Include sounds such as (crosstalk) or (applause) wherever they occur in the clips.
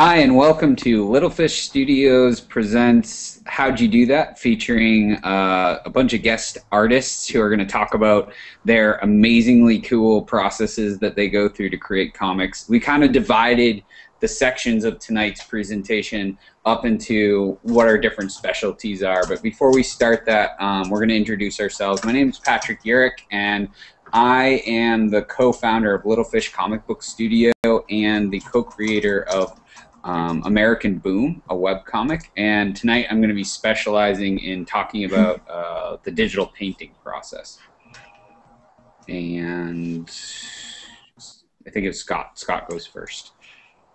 Hi, and welcome to Little Fish Studios presents How'd You Do That, featuring uh, a bunch of guest artists who are going to talk about their amazingly cool processes that they go through to create comics. We kind of divided the sections of tonight's presentation up into what our different specialties are. But before we start that, um, we're going to introduce ourselves. My name is Patrick Yurick, and I am the co-founder of Little Fish Comic Book Studio and the co-creator of um, American Boom, a web comic. And tonight I'm going to be specializing in talking about (laughs) uh, the digital painting process. And I think it's Scott. Scott goes first.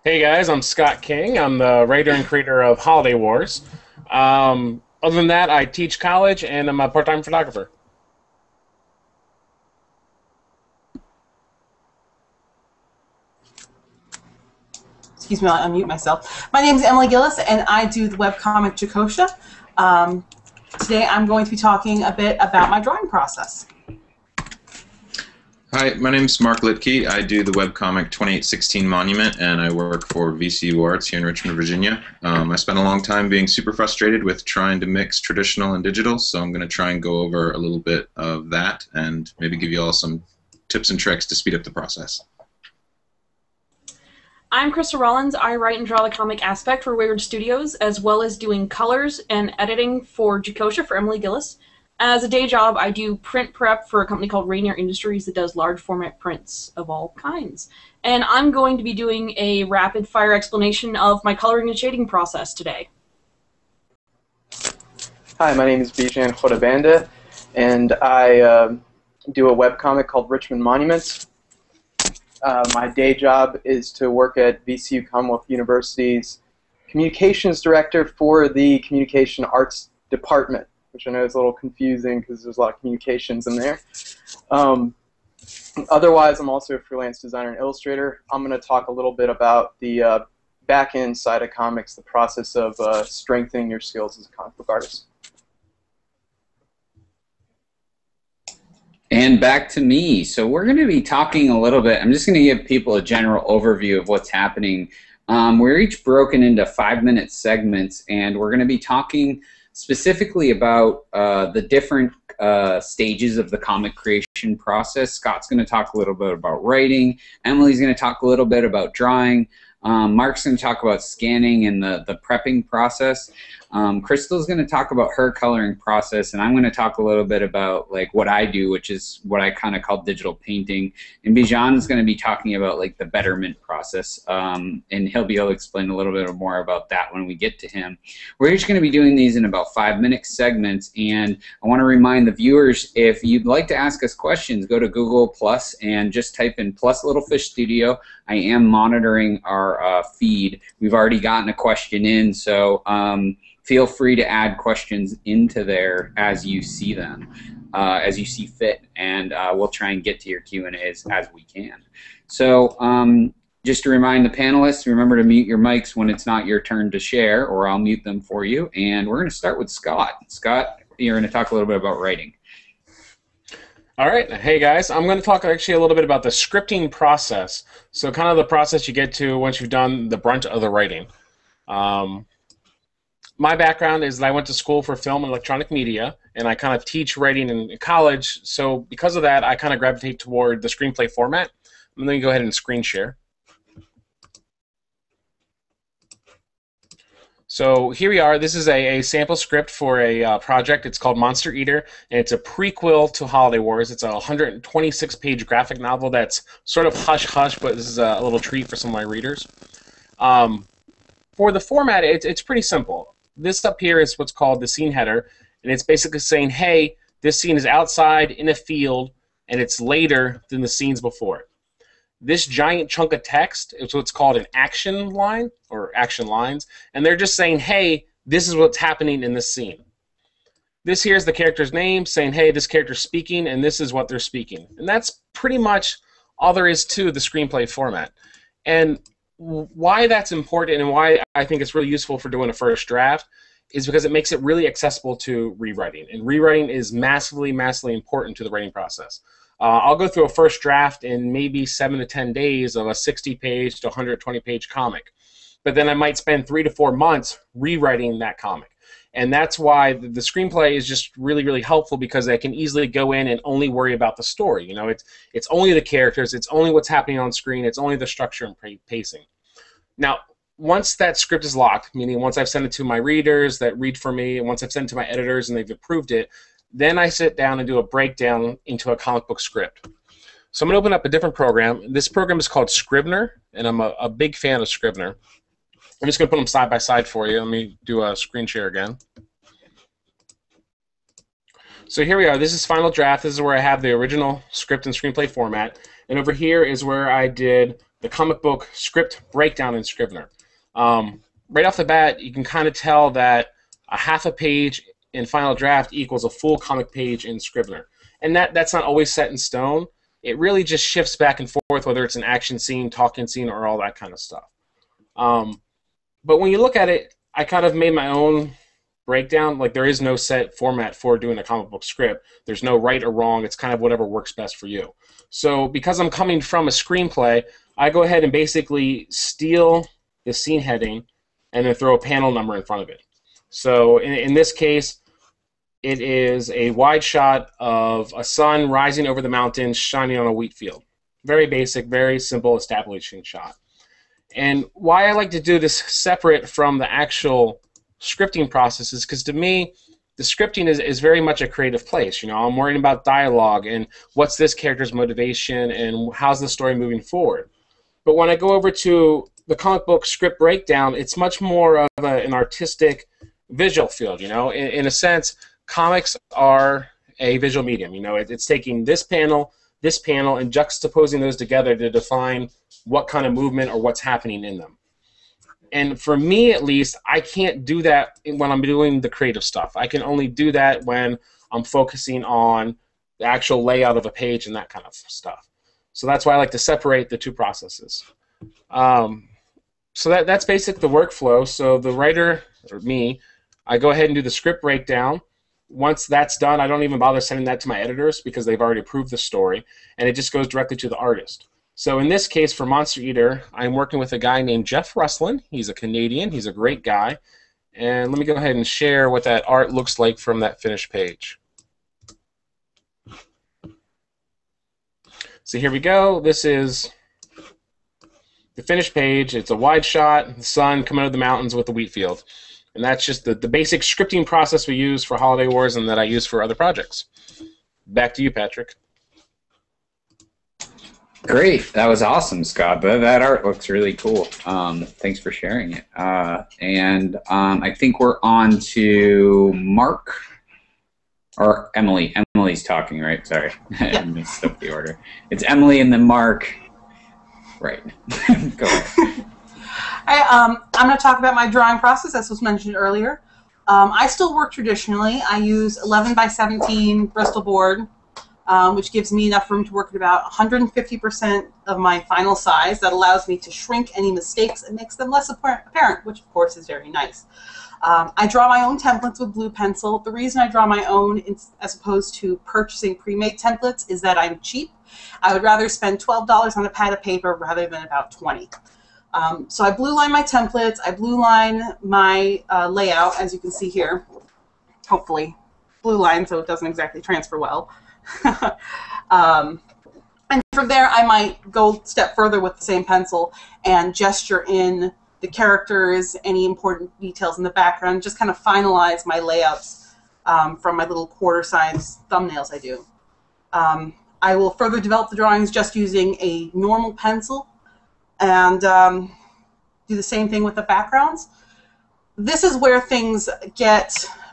Hey guys, I'm Scott King. I'm the writer and creator of Holiday Wars. Um, other than that, I teach college and I'm a part-time photographer. Excuse me, I'll unmute myself. My name is Emily Gillis, and I do the webcomic Jacosha. Um, today I'm going to be talking a bit about my drawing process. Hi, my name is Mark Luetke. I do the webcomic 2816 Monument, and I work for VCU Arts here in Richmond, Virginia. Um, I spent a long time being super frustrated with trying to mix traditional and digital, so I'm going to try and go over a little bit of that and maybe give you all some tips and tricks to speed up the process. I'm Crystal Rollins. I write and draw the comic aspect for Wayward Studios, as well as doing colors and editing for Jacosha for Emily Gillis. As a day job, I do print prep for a company called Rainier Industries that does large format prints of all kinds. And I'm going to be doing a rapid fire explanation of my coloring and shading process today. Hi, my name is Bizhan Khodabandeh, and I uh, do a webcomic called Richmond Monuments. Uh, my day job is to work at VCU Commonwealth University's communications director for the communication arts department, which I know is a little confusing because there's a lot of communications in there. Um, otherwise, I'm also a freelance designer and illustrator. I'm going to talk a little bit about the uh, back end side of comics, the process of uh, strengthening your skills as a comic book artist. And back to me. So we're going to be talking a little bit. I'm just going to give people a general overview of what's happening. Um, we're each broken into five-minute segments, and we're going to be talking specifically about uh, the different uh, stages of the comic creation process. Scott's going to talk a little bit about writing. Emily's going to talk a little bit about drawing. Um, Mark's going to talk about scanning and the, the prepping process. Um, Crystal's going to talk about her coloring process, and I'm going to talk a little bit about like what I do, which is what I kind of call digital painting. And Bizhan is going to be talking about like the betterment process, um, and he'll be able to explain a little bit more about that when we get to him. We're each going to be doing these in about five minute segments, and I want to remind the viewers if you'd like to ask us questions, go to Google Plus and just type in Plus Little Fish Studio. I am monitoring our uh, feed. We've already gotten a question in, so. Um, feel free to add questions into there as you see them, uh, as you see fit, and uh, we'll try and get to your Q and A's as we can. So. Um, just to remind the panelists, remember to mute your mics when it's not your turn to share, or I'll mute them for you. And we're going to start with Scott. Scott, you're going to talk a little bit about writing. All right. Hey, guys. I'm going to talk actually a little bit about the scripting process. So, kind of the process you get to once you've done the brunt of the writing. Um, my background is that I went to school for film and electronic media, and I kind of teach writing in college. So because of that, I kind of gravitate toward the screenplay format. I'm going to go ahead and screen share. So here we are. This is a, a sample script for a uh, project. It's called Monster Eater, and it's a prequel to Holiday Wars. It's a 126-page graphic novel that's sort of hush-hush, but this is a, little treat for some of my readers. Um, for the format, it's, it's pretty simple this up here is what's called the scene header, and it's basically saying, hey, this scene is outside in a field, and it's later than the scenes before it. This giant chunk of text is what's called an action line or action lines, and they're just saying, hey, this is what's happening in this scene. This here is the character's name saying, hey, this character's speaking, and this is what they're speaking. And that's pretty much all there is to the screenplay format. And why that's important and why I think it's really useful for doing a first draft is because it makes it really accessible to rewriting. And rewriting is massively, massively important to the writing process. Uh, I'll go through a first draft in maybe seven to ten days of a 60 page to 120 page comic. but then I might spend three to four months rewriting that comic. And that's why the, the screenplay is just really, really helpful because I can easily go in and only worry about the story. You know, it's it's only the characters, it's only what's happening on screen, it's only the structure and pacing. Now, once that script is locked, meaning once I've sent it to my readers that read for me, and once I've sent it to my editors and they've approved it, then I sit down and do a breakdown into a comic book script. So I'm going to open up a different program. This program is called Scrivener, and I'm a, a big fan of Scrivener. I'm just going to put them side by side for you. Let me do a screen share again. So here we are. This is Final Draft. This is where I have the original script and screenplay format. And over here is where I did the comic book script breakdown in Scrivener. Um, right off the bat, you can kind of tell that a half a page in Final Draft equals a full comic page in Scrivener. And that, that's not always set in stone. It really just shifts back and forth, whether it's an action scene, talking scene, or all that kind of stuff. Um, but when you look at it, I kind of made my own breakdown. Like there is no set format for doing a comic book script. There's no right or wrong. It's kind of whatever works best for you. So because I'm coming from a screenplay, I go ahead and basically steal the scene heading and then throw a panel number in front of it. So in, in this case, it is a wide shot of a sun rising over the mountains, shining on a wheat field. Very basic, very simple establishing shot. And why I like to do this separate from the actual scripting process is because to me, the scripting is, is very much a creative place. You know, I'm worrying about dialogue and what's this character's motivation and how's the story moving forward. But when I go over to the comic book script breakdown, it's much more of a, an artistic visual field. You know, in, in, a sense, comics are a visual medium. You know, it, it's taking this panel, this panel, and juxtaposing those together to define what kind of movement or what's happening in them. And for me, at least, I can't do that when I'm doing the creative stuff. I can only do that when I'm focusing on the actual layout of a page and that kind of stuff. So that's why I like to separate the two processes. Um, so that, that's basic the workflow. So the writer, or me, I go ahead and do the script breakdown. Once that's done, I don't even bother sending that to my editors because they've already approved the story, and it just goes directly to the artist. So in this case, for Monster Eater, I'm working with a guy named Jeff Russlin. He's a Canadian. He's a great guy. And let me go ahead and share what that art looks like from that finished page. So here we go. This is the finished page. It's a wide shot, the sun coming out of the mountains with the wheat field. And that's just the, the basic scripting process we use for Holiday Wars and that I use for other projects. Back to you, Patrick. Great, that was awesome, Scott. But that art looks really cool. Um, thanks for sharing it. Uh, and um, I think we're on to Mark or Emily. Emily's talking, right? Sorry, (laughs) yeah. I messed up the order. It's Emily and then Mark. Right. (laughs) Go ahead. (laughs) I, um, I'm going to talk about my drawing process, as was mentioned earlier. Um, I still work traditionally. I use 11 by 17 Bristol board, um, which gives me enough room to work at about 150% of my final size. That allows me to shrink any mistakes and makes them less apparent, which of course is very nice. Um, I draw my own templates with blue pencil. The reason I draw my own as opposed to purchasing pre-made templates is that I'm cheap. I would rather spend $12 on a pad of paper rather than about 20. Um, so I blue line my templates. I blue line my uh, layout, as you can see here. Hopefully, blue line so it doesn't exactly transfer well. (laughs) um, and from there, I might go step further with the same pencil and gesture in the characters, any important details in the background, just kind of finalize my layouts um, from my little quarter size thumbnails I do. Um, I will further develop the drawings just using a normal pencil and um, do the same thing with the backgrounds. This is where things get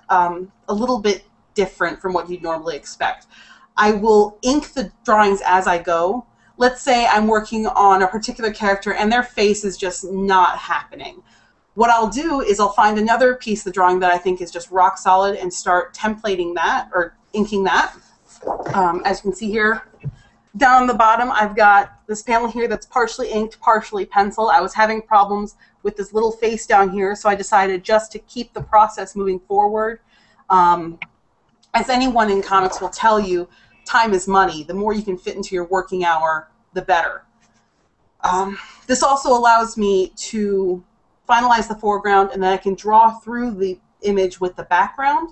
um, a little bit different from what you'd normally expect. I will ink the drawings as I go let's say I'm working on a particular character and their face is just not happening. What I'll do is I'll find another piece of the drawing that I think is just rock solid and start templating that or inking that. Um, as you can see here, down the bottom I've got this panel here that's partially inked, partially pencil. I was having problems with this little face down here, so I decided just to keep the process moving forward. Um, as anyone in comics will tell you, time is money. The more you can fit into your working hour, the better. Um, this also allows me to finalize the foreground, and then I can draw through the image with the background.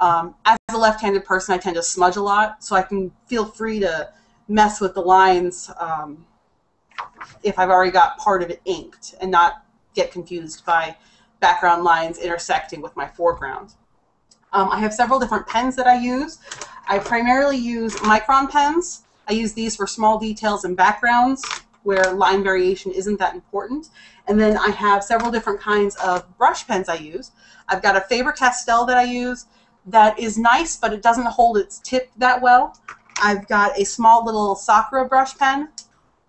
Um, as a left-handed person, I tend to smudge a lot, so I can feel free to mess with the lines um, if I've already got part of it inked and not get confused by background lines intersecting with my foreground. Um, I have several different pens that I use. I primarily use micron pens. I use these for small details and backgrounds where line variation isn't that important. And then I have several different kinds of brush pens I use. I've got a Faber-Castell that I use that is nice, but it doesn't hold its tip that well. I've got a small little Sakura brush pen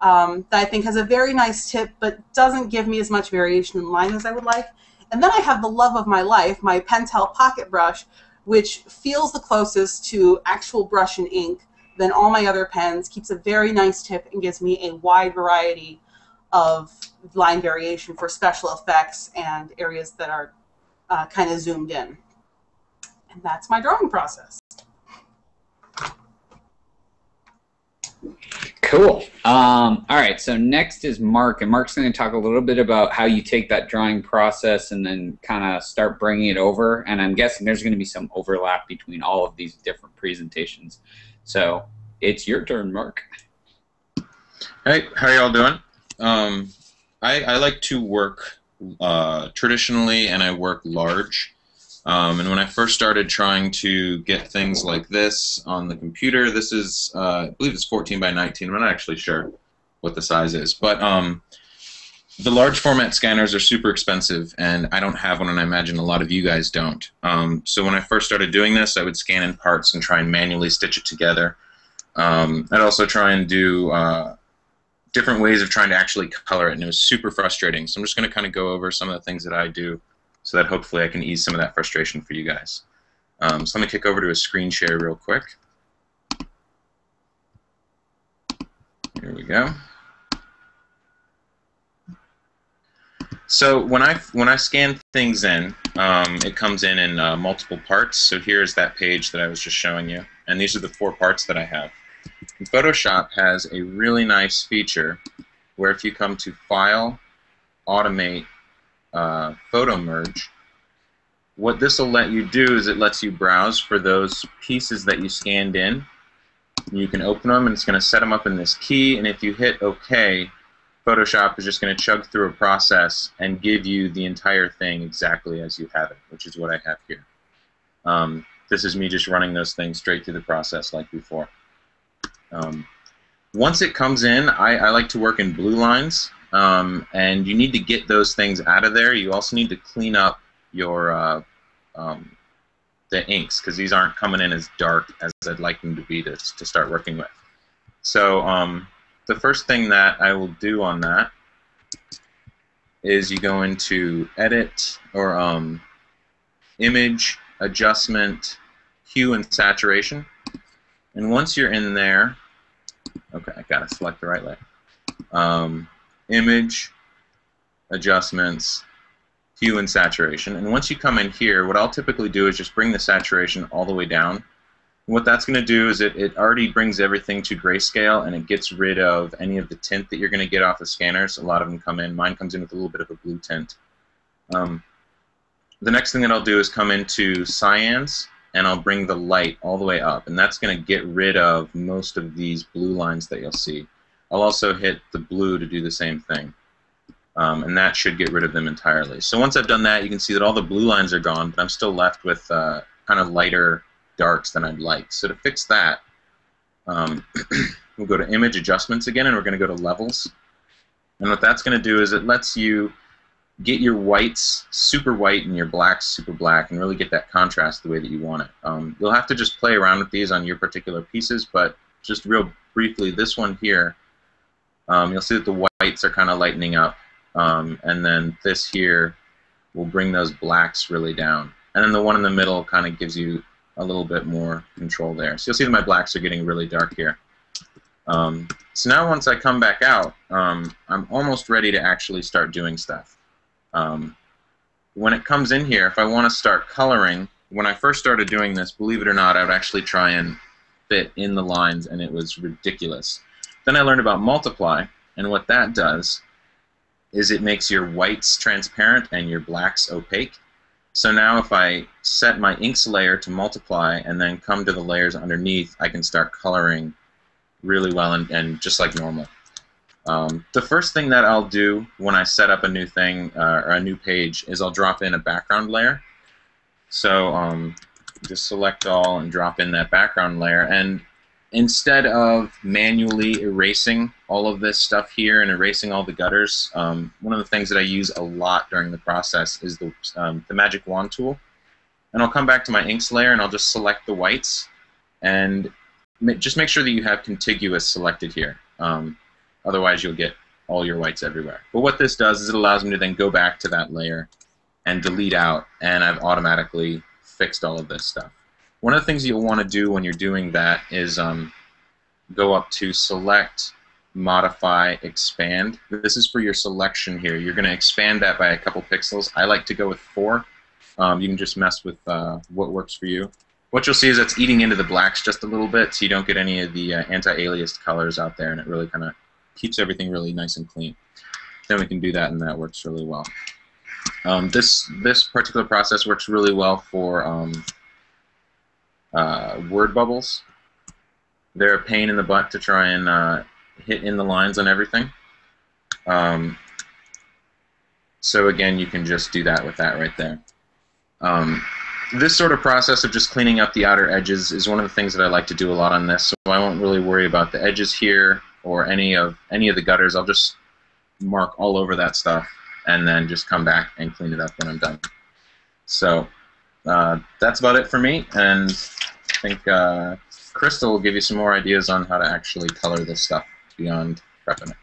um, that I think has a very nice tip, but doesn't give me as much variation in line as I would like. And then I have the love of my life, my Pentel Pocket Brush, which feels the closest to actual brush and ink than all my other pens, keeps a very nice tip, and gives me a wide variety of line variation for special effects and areas that are uh, kind of zoomed in. And that's my drawing process. Cool. Um, all right, so next is Mark, and Mark's going to talk a little bit about how you take that drawing process and then kind of start bringing it over. And I'm guessing there's going to be some overlap between all of these different presentations. So it's your turn, Mark. Hey, how y'all doing? Um, I, I like to work uh, traditionally, and I work large. Um, and when I first started trying to get things like this on the computer, this is, uh, I believe it's 14 by 19. I'm not actually sure what the size is. But um, the large format scanners are super expensive, and I don't have one, and I imagine a lot of you guys don't. Um, so when I first started doing this, I would scan in parts and try and manually stitch it together. Um, I'd also try and do uh, different ways of trying to actually color it, and it was super frustrating. So I'm just going to kind of go over some of the things that I do so that hopefully I can ease some of that frustration for you guys. Um, so let me kick over to a screen share real quick. Here we go. So when I when I scan things in, um, it comes in in uh, multiple parts. So here's that page that I was just showing you, and these are the four parts that I have. Photoshop has a really nice feature where if you come to File, Automate, uh, Photo Merge, what this will let you do is it lets you browse for those pieces that you scanned in. You can open them, and it's going to set them up in this key, and if you hit OK, Photoshop is just going to chug through a process and give you the entire thing exactly as you have it, which is what I have here. Um, this is me just running those things straight through the process like before. Um, once it comes in, I, I, like to work in blue lines, um, and you need to get those things out of there. You also need to clean up your uh, um, the inks because these aren't coming in as dark as I'd like them to be to, to start working with. So um, the first thing that I will do on that is you go into Edit or um, Image, Adjustment, Hue and Saturation. And once you're in there, okay, I gotta select the right layer. Um, image, adjustments, hue and saturation. And once you come in here, what I'll typically do is just bring the saturation all the way down. And what that's going to do is it, it already brings everything to grayscale and it gets rid of any of the tint that you're going to get off the scanners. A lot of them come in. Mine comes in with a little bit of a blue tint. Um, the next thing that I'll do is come into cyans and I'll bring the light all the way up. And that's going to get rid of most of these blue lines that you'll see. I'll also hit the blue to do the same thing. Um, and that should get rid of them entirely. So once I've done that, you can see that all the blue lines are gone, but I'm still left with uh, kind of lighter darks than I'd like. So to fix that, um, (clears throat) we'll go to Image Adjustments again, and we're going to go to Levels. And what that's going to do is it lets you get your whites super white and your blacks super black and really get that contrast the way that you want it. Um, you'll have to just play around with these on your particular pieces, but just real briefly, this one here, um, you'll see that the whites are kind of lightening up um, and then this here will bring those blacks really down. And then the one in the middle kind of gives you a little bit more control there. So you'll see that my blacks are getting really dark here. Um, so now once I come back out, um, I'm almost ready to actually start doing stuff. Um, when it comes in here, if I want to start coloring, when I first started doing this, believe it or not, I would actually try and fit in the lines, and it was ridiculous. Then I learned about multiply, and what that does is it makes your whites transparent and your blacks opaque. So now if I set my inks layer to multiply and then come to the layers underneath, I can start coloring really well and, and just like normal. Um, the first thing that I'll do when I set up a new thing uh, or a new page is I'll drop in a background layer. So um, just select all and drop in that background layer. And instead of manually erasing all of this stuff here and erasing all the gutters, um, one of the things that I use a lot during the process is the, um, the magic wand tool. And I'll come back to my inks layer and I'll just select the whites and just make sure that you have contiguous selected here. Um, otherwise you'll get all your whites everywhere. But what this does is it allows me to then go back to that layer and delete out and I've automatically fixed all of this stuff. One of the things you'll want to do when you're doing that is um, go up to select, modify, expand. This is for your selection here. You're going to expand that by a couple pixels. I like to go with four. Um, you can just mess with uh, what works for you. What you'll see is it's eating into the blacks just a little bit, so you don't get any of the uh, anti-aliased colors out there, and it really kind of keeps everything really nice and clean. Then we can do that, and that works really well. Um, this this particular process works really well for um, uh, word bubbles. They're a pain in the butt to try and uh, hit in the lines on everything. Um, so again, you can just do that with that right there. Um, this sort of process of just cleaning up the outer edges is one of the things that I like to do a lot on this. So I won't really worry about the edges here or any of any of the gutters. I'll just mark all over that stuff and then just come back and clean it up when I'm done. So uh, that's about it for me, and I think uh, Crystal will give you some more ideas on how to actually color this stuff beyond prepping it.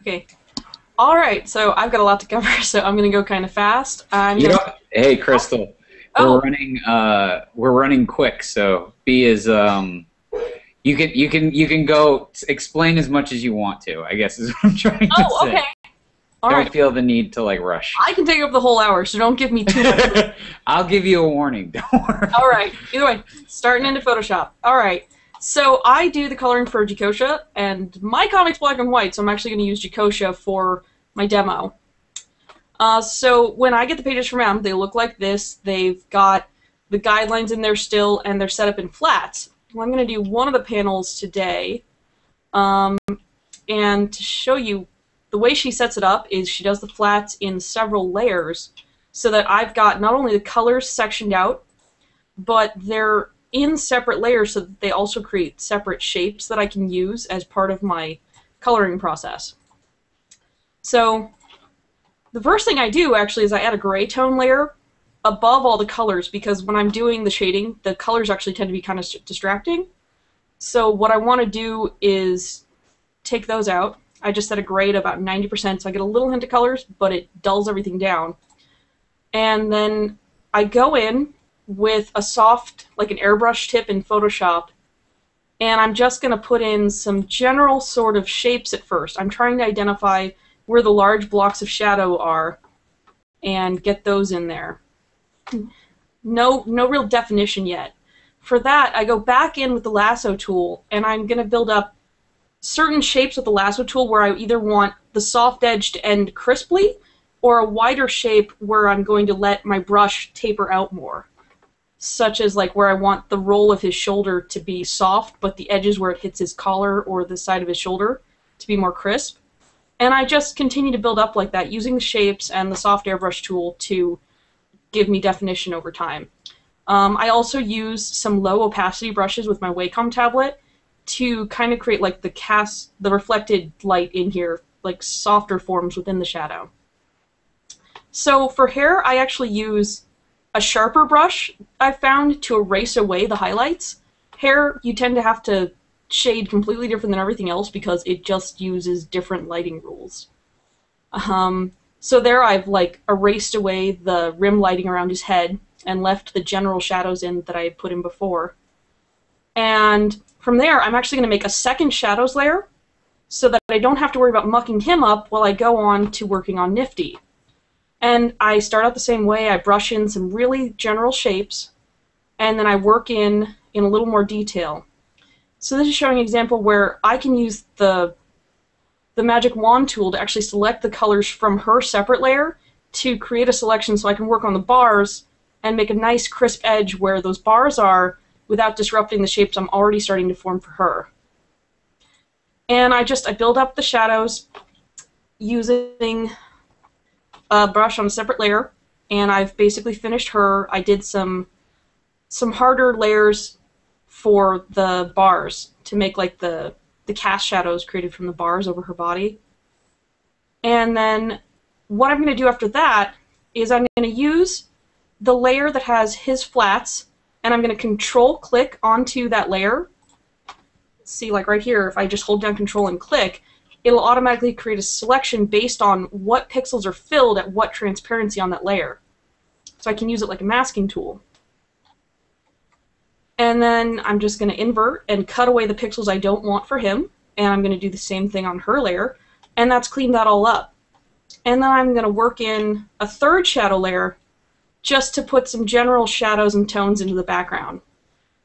Okay. All right, so I've got a lot to cover, (laughs) so I'm going to go kind of fast. I'm You gonna- know, hey Crystal, Oh. we're running uh, we're running quick, so B is um, you can you can you can go explain as much as you want to. I guess is (laughs) what I'm trying to say. Oh, say. okay. All Don't right. feel the need to like rush. I can take up the whole hour, so don't give me too much. (laughs) I'll give you a warning. (laughs) Don't worry. All right. Either way, starting into Photoshop. All right. So I do the coloring for Jacosha, and my comic's black and white, so I'm actually going to use Jacosha for my demo. Uh, so when I get the pages from M, they look like this. They've got the guidelines in there still, and they're set up in flats. Well, I'm going to do one of the panels today, um, and to show you the way she sets it up is she does the flats in several layers, so that I've got not only the colors sectioned out, but they're in separate layers so that they also create separate shapes that I can use as part of my coloring process. So the first thing I do actually is I add a gray tone layer above all the colors because when I'm doing the shading, the colors actually tend to be kind of distracting. So what I want to do is take those out. I just set a grade about 90% so I get a little hint of colors, but it dulls everything down. And then I go in with a soft, like an airbrush tip in Photoshop, and I'm just going to put in some general sort of shapes at first. I'm trying to identify where the large blocks of shadow are and get those in there. No, no real definition yet. For that, I go back in with the lasso tool, and I'm going to build up certain shapes with the lasso tool where I either want the soft edge to end crisply, or a wider shape where I'm going to let my brush taper out more. Such as like where I want the roll of his shoulder to be soft, but the edges where it hits his collar or the side of his shoulder to be more crisp. And I just continue to build up like that using the shapes and the soft airbrush tool to give me definition over time. Um, I also use some low opacity brushes with my Wacom tablet to kind of create like the cast, the reflected light in here, like softer forms within the shadow. So for hair, I actually use a sharper brush I found to erase away the highlights. Hair, you tend to have to shade completely different than everything else because it just uses different lighting rules. Um, so there I've like erased away the rim lighting around his head and left the general shadows in that I had put in before. And from there, I'm actually going to make a second shadows layer so that I don't have to worry about mucking him up while I go on to working on Nifty. And I start out the same way. I brush in some really general shapes, and then I work in in a little more detail. So this is showing an example where I can use the the magic wand tool to actually select the colors from her separate layer to create a selection so I can work on the bars and make a nice crisp edge where those bars are without disrupting the shapes I'm already starting to form for her. And I just I build up the shadows using a brush on a separate layer and I've basically finished her. I did some some harder layers for the bars to make like the the cast shadows created from the bars over her body. And then what I'm going to do after that is I'm going to use the layer that has his flats and I'm going to control click onto that layer. See, like right here, if I just hold down control and click, it'll automatically create a selection based on what pixels are filled at what transparency on that layer. So I can use it like a masking tool. And then I'm just going to invert and cut away the pixels I don't want for him. And I'm going to do the same thing on her layer. And that's cleaned that all up. And then I'm going to work in a third shadow layer just to put some general shadows and tones into the background.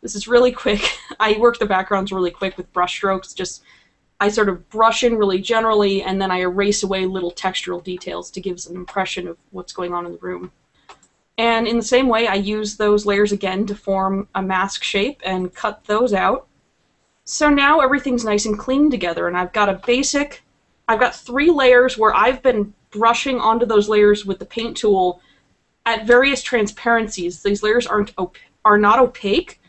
This is really quick. (laughs) I work the backgrounds really quick with brush strokes. Just I sort of brush in really generally, and then I erase away little textural details to give an impression of what's going on in the room. And in the same way, I use those layers again to form a mask shape and cut those out. So now everything's nice and clean together, and I've got a basic, I've got three layers where I've been brushing onto those layers with the paint tool at various transparencies. These layers aren't op- are not opaque,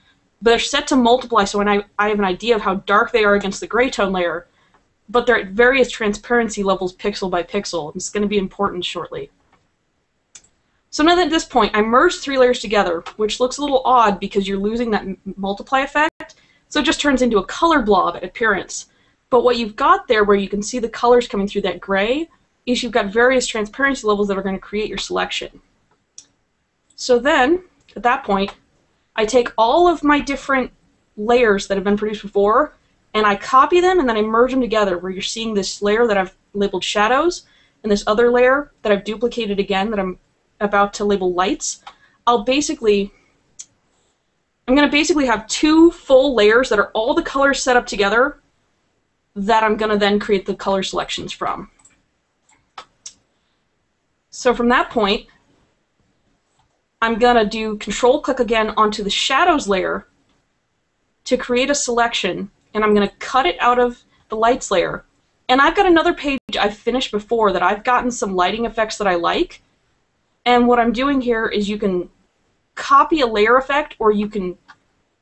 but they're set to multiply so when I, I have an idea of how dark they are against the gray tone layer, but they're at various transparency levels pixel by pixel. It's going to be important shortly. So now that at this point, I merged three layers together, which looks a little odd because you're losing that multiply effect, so it just turns into a color blob at appearance. But what you've got there, where you can see the colors coming through that gray, is you've got various transparency levels that are going to create your selection. So then, at that point, I take all of my different layers that have been produced before, and I copy them, and then I merge them together, where you're seeing this layer that I've labeled shadows, and this other layer that I've duplicated again that I'm about to label lights. I'll basically, I'm going to basically have two full layers that are all the colors set up together that I'm going to then create the color selections from. So from that point, I'm going to do control click again onto the shadows layer to create a selection and I'm going to cut it out of the lights layer. And I've got another page I've finished before that I've gotten some lighting effects that I like. And what I'm doing here is you can copy a layer effect or you can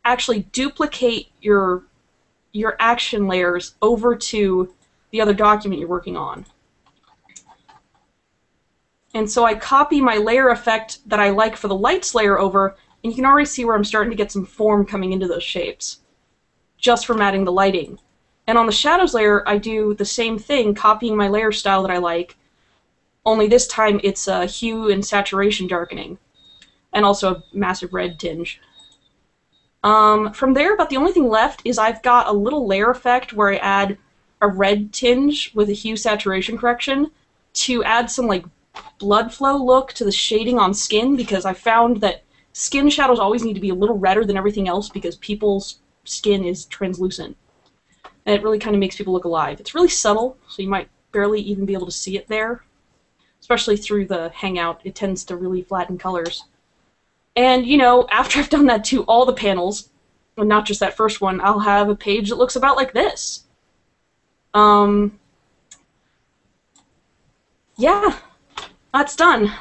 actually duplicate your your action layers over to the other document you're working on. And so I copy my layer effect that I like for the lights layer over, and you can already see where I'm starting to get some form coming into those shapes, just from adding the lighting. And on the shadows layer, I do the same thing, copying my layer style that I like, only this time it's a hue and saturation darkening, and also a massive red tinge. Um, from there, about the only thing left is I've got a little layer effect where I add a red tinge with a hue saturation correction to add some like blood flow look to the shading on skin because I found that skin shadows always need to be a little redder than everything else because people's skin is translucent. And it really kind of makes people look alive. It's really subtle, so you might barely even be able to see it there. Especially through the Hangout, it tends to really flatten colors. And, you know, after I've done that to all the panels, and not just that first one, I'll have a page that looks about like this. Um, yeah, that's done.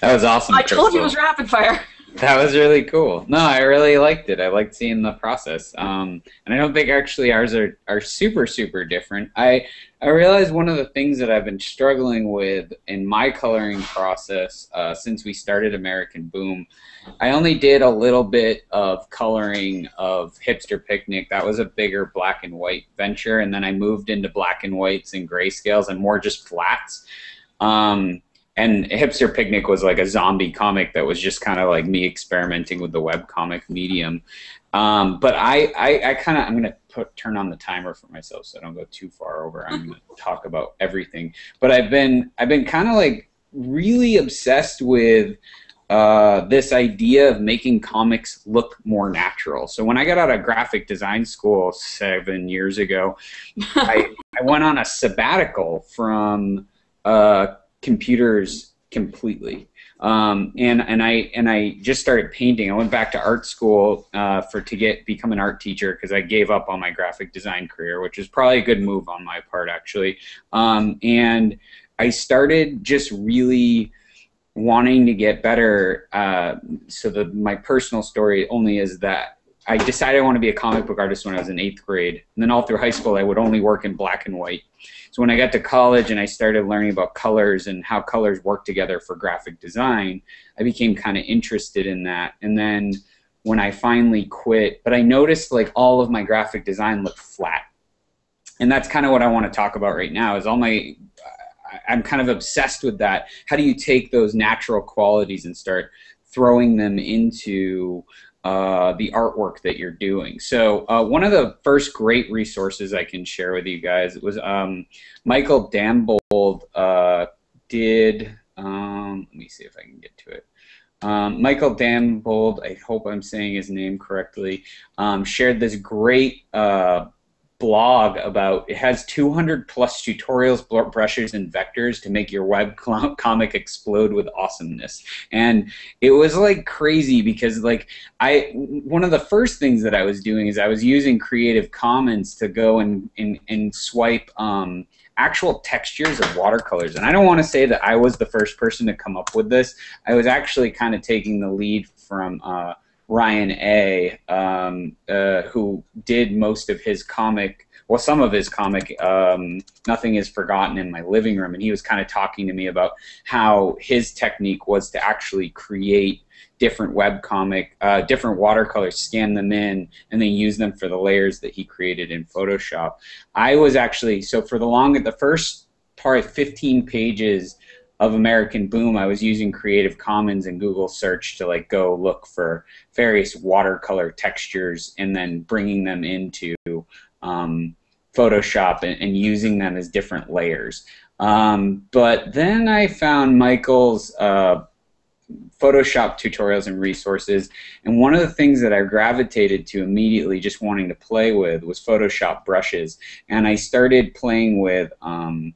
That was awesome. I told you it was rapid fire. That was really cool. No, I really liked it. I liked seeing the process. Um, and I don't think actually ours are, are super, super different. I, I realized one of the things that I've been struggling with in my coloring process uh, since we started American Boom, I only did a little bit of coloring of Hipster Picnic. That was a bigger black and white venture. And then I moved into black and whites and grayscales and more just flats. Um, and hipster picnic was like a zombie comic that was just kind of like me experimenting with the web comic medium. Um, but i i, I kind of i'm gonna put turn on the timer for myself so i don't go too far over. I'm gonna (laughs) talk about everything. But i've been i've been kind of like really obsessed with uh, this idea of making comics look more natural. So when I got out of graphic design school seven years ago, I, (laughs) I went on a sabbatical from uh, computers completely. Um, and and I and I just started painting. I went back to art school uh, for to get become an art teacher because I gave up on my graphic design career, which was probably a good move on my part actually. Um, and I started just really wanting to get better. Uh, so the my personal story only is that I decided I want to be a comic book artist when I was in eighth grade, and then all through high school I would only work in black and white. So when I got to college and I started learning about colors and how colors work together for graphic design, I became kind of interested in that. And then when I finally quit, but I noticed like all of my graphic design looked flat. And that's kind of what I want to talk about right now is all my I'm kind of obsessed with that. How do you take those natural qualities and start throwing them into uh, the artwork that you're doing. So uh, one of the first great resources I can share with you guys was um, Michael Dambold uh, did. Um, let me see if I can get to it. Um, Michael Dambold, I hope I'm saying his name correctly, um, shared this great uh, blog about it has 200 plus tutorials brushes and vectors to make your web (laughs) comic explode with awesomeness. And it was like crazy because like i one of the first things that i was doing is i was using creative commons to go and and, and swipe um, actual textures of watercolors. And i don't want to say that i was the first person to come up with this. I was actually kind of taking the lead from uh, Ryan A, um, uh, who did most of his comic, well, some of his comic, um, Nothing is Forgotten in my living room, and he was kind of talking to me about how his technique was to actually create different web comic, uh, different watercolors, scan them in, and then use them for the layers that he created in Photoshop. I was actually so for the long, the first part, 15 pages of American Boom, I was using Creative Commons and Google search to like go look for various watercolor textures and then bringing them into um, Photoshop and, and, using them as different layers. Um, but then I found Michael's uh, Photoshop tutorials and resources, and one of the things that I gravitated to immediately, just wanting to play with, was Photoshop brushes, and I started playing with um,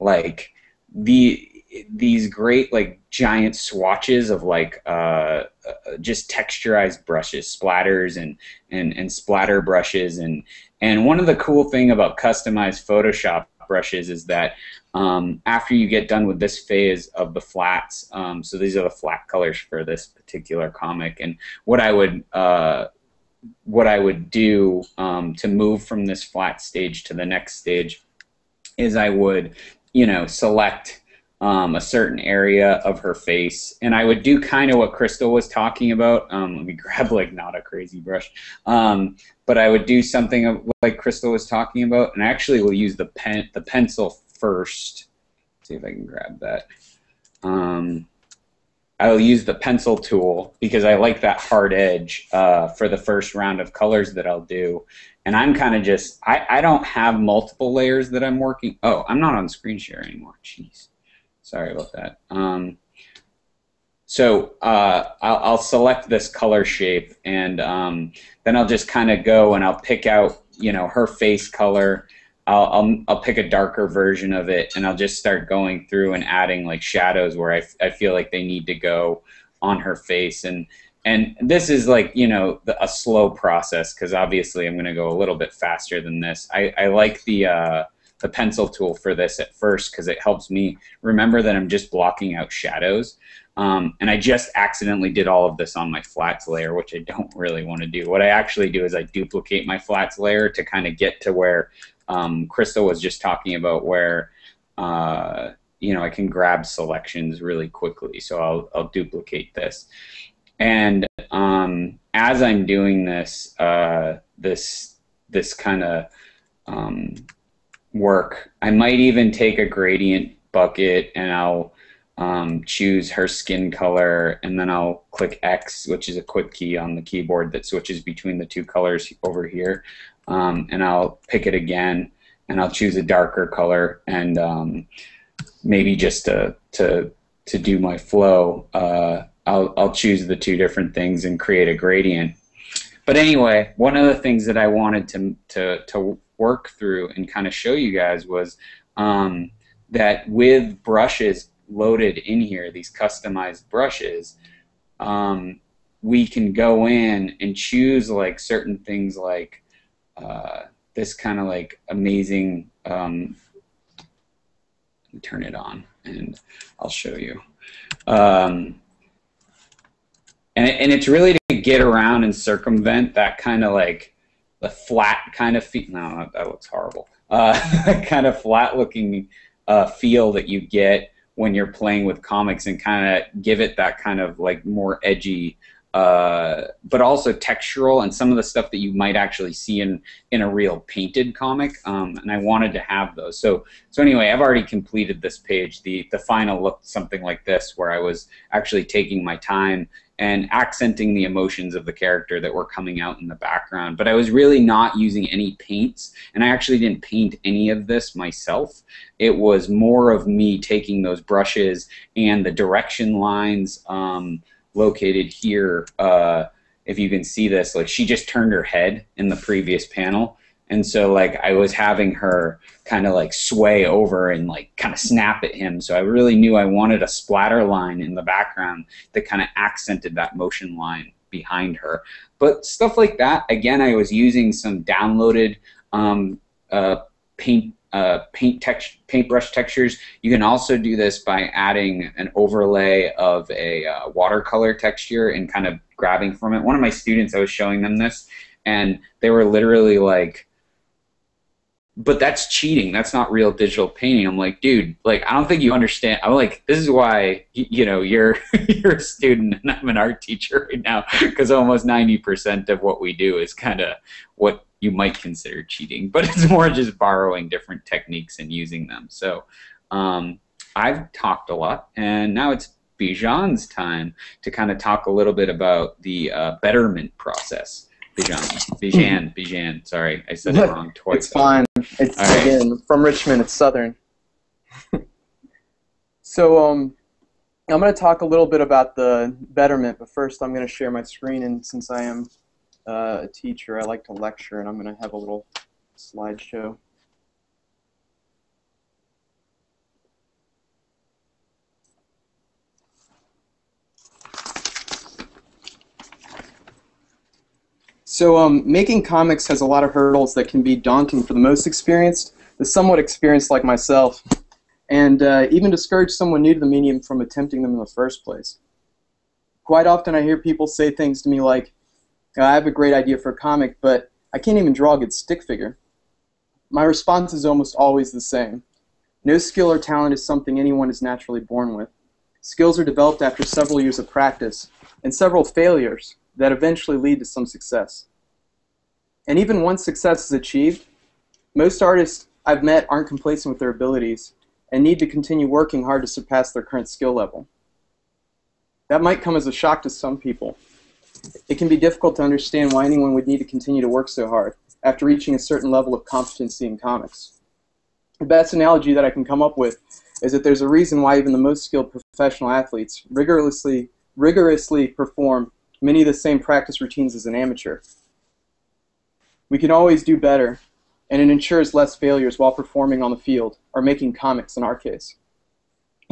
like the these great like giant swatches of like uh, uh, just texturized brushes, splatters and, and and splatter brushes, and and one of the cool thing about customized Photoshop brushes is that um, after you get done with this phase of the flats, um, so these are the flat colors for this particular comic, and what I would uh, what I would do um, to move from this flat stage to the next stage is I would you know select um, a certain area of her face. And I would do kind of what Crystal was talking about. Um, let me (laughs) grab like not a crazy brush. Um, but I would do something like Crystal was talking about, and I actually will use the pen, the pencil first. Let's see if I can grab that. Um, I'll use the pencil tool because I like that hard edge uh, for the first round of colors that I'll do. And I'm kind of just, I, I don't have multiple layers that I'm working. Oh, I'm not on screen share anymore. Jeez. Sorry about that. Um, so uh, I'll, I'll, select this color shape, and um, then I'll just kind of go and I'll pick out, you know, her face color. I'll, I'll, I'll pick a darker version of it, and I'll just start going through and adding like shadows where I, I feel like they need to go on her face, and and this is like you know the, a slow process because obviously I'm going to go a little bit faster than this. I, I like the uh, the pencil tool for this at first because it helps me remember that I'm just blocking out shadows. Um, and I just accidentally did all of this on my flats layer, which I don't really want to do. What I actually do is I duplicate my flats layer to kind of get to where um, Crystal was just talking about, where uh, you know I can grab selections really quickly. So I'll, I'll duplicate this. And um, as I'm doing this, uh, this this kind of um, work. I might even take a gradient bucket and I'll um, choose her skin color and then I'll click X, which is a quick key on the keyboard that switches between the two colors over here. Um, and I'll pick it again and I'll choose a darker color and um, maybe just to, to, to do my flow, uh, I'll, I'll choose the two different things and create a gradient. But anyway, one of the things that I wanted to, to, to work through and kind of show you guys was um, that with brushes loaded in here, these customized brushes, um, we can go in and choose like certain things like uh, this kind of like amazing um, turn it on and I'll show you. Um, and, and it's really to get around and circumvent that kind of like the flat kind of feel. No, that looks horrible. Uh, (laughs) kind of flat looking uh, feel that you get when you're playing with comics and kind of give it that kind of like more edgy uh, but also textural and some of the stuff that you might actually see in in a real painted comic. Um, and I wanted to have those. So so anyway, I've already completed this page. The the final looked something like this, where I was actually taking my time and accenting the emotions of the character that were coming out in the background. But I was really not using any paints, and I actually didn't paint any of this myself. It was more of me taking those brushes and the direction lines. Um, located here, uh, if you can see this, like she just turned her head in the previous panel. And so like I was having her kind of like sway over and like kind of snap at him. So I really knew I wanted a splatter line in the background that kind of accented that motion line behind her. But stuff like that, again, I was using some downloaded um, uh, paint uh, paint text paintbrush textures. You can also do this by adding an overlay of a uh, watercolor texture and kind of grabbing from it. One of my students, I was showing them this, and they were literally like, but that's cheating. That's not real digital painting. I'm like, dude, like I don't think you understand. I'm like, this is why you know you're (laughs) you're a student and I'm an art teacher right now because almost 90% of what we do is kind of what you might consider cheating, but it's more just borrowing different techniques and using them. So um, I've talked a lot, and now it's Bizhan's time to kind of talk a little bit about the uh, betterment process. Bijan, Bijan, Bijan. Sorry, I said it wrong twice. It's fine. It's right. again from Richmond. It's Southern. (laughs) so um, I'm going to talk a little bit about the betterment, but first I'm going to share my screen, and since I am uh, a teacher. I like to lecture, and I'm going to have a little slideshow. So um, making comics has a lot of hurdles that can be daunting for the most experienced, the somewhat experienced like myself, and uh, even discourage someone new to the medium from attempting them in the first place. Quite often I hear people say things to me like, I have a great idea for a comic, but I can't even draw a good stick figure. My response is almost always the same. No skill or talent is something anyone is naturally born with. Skills are developed after several years of practice and several failures that eventually lead to some success. And even once success is achieved, most artists I've met aren't complacent with their abilities and need to continue working hard to surpass their current skill level. That might come as a shock to some people, it can be difficult to understand why anyone would need to continue to work so hard after reaching a certain level of competency in comics. The best analogy that I can come up with is that there's a reason why even the most skilled professional athletes rigorously, rigorously perform many of the same practice routines as an amateur. We can always do better, and it ensures less failures while performing on the field, or making comics in our case.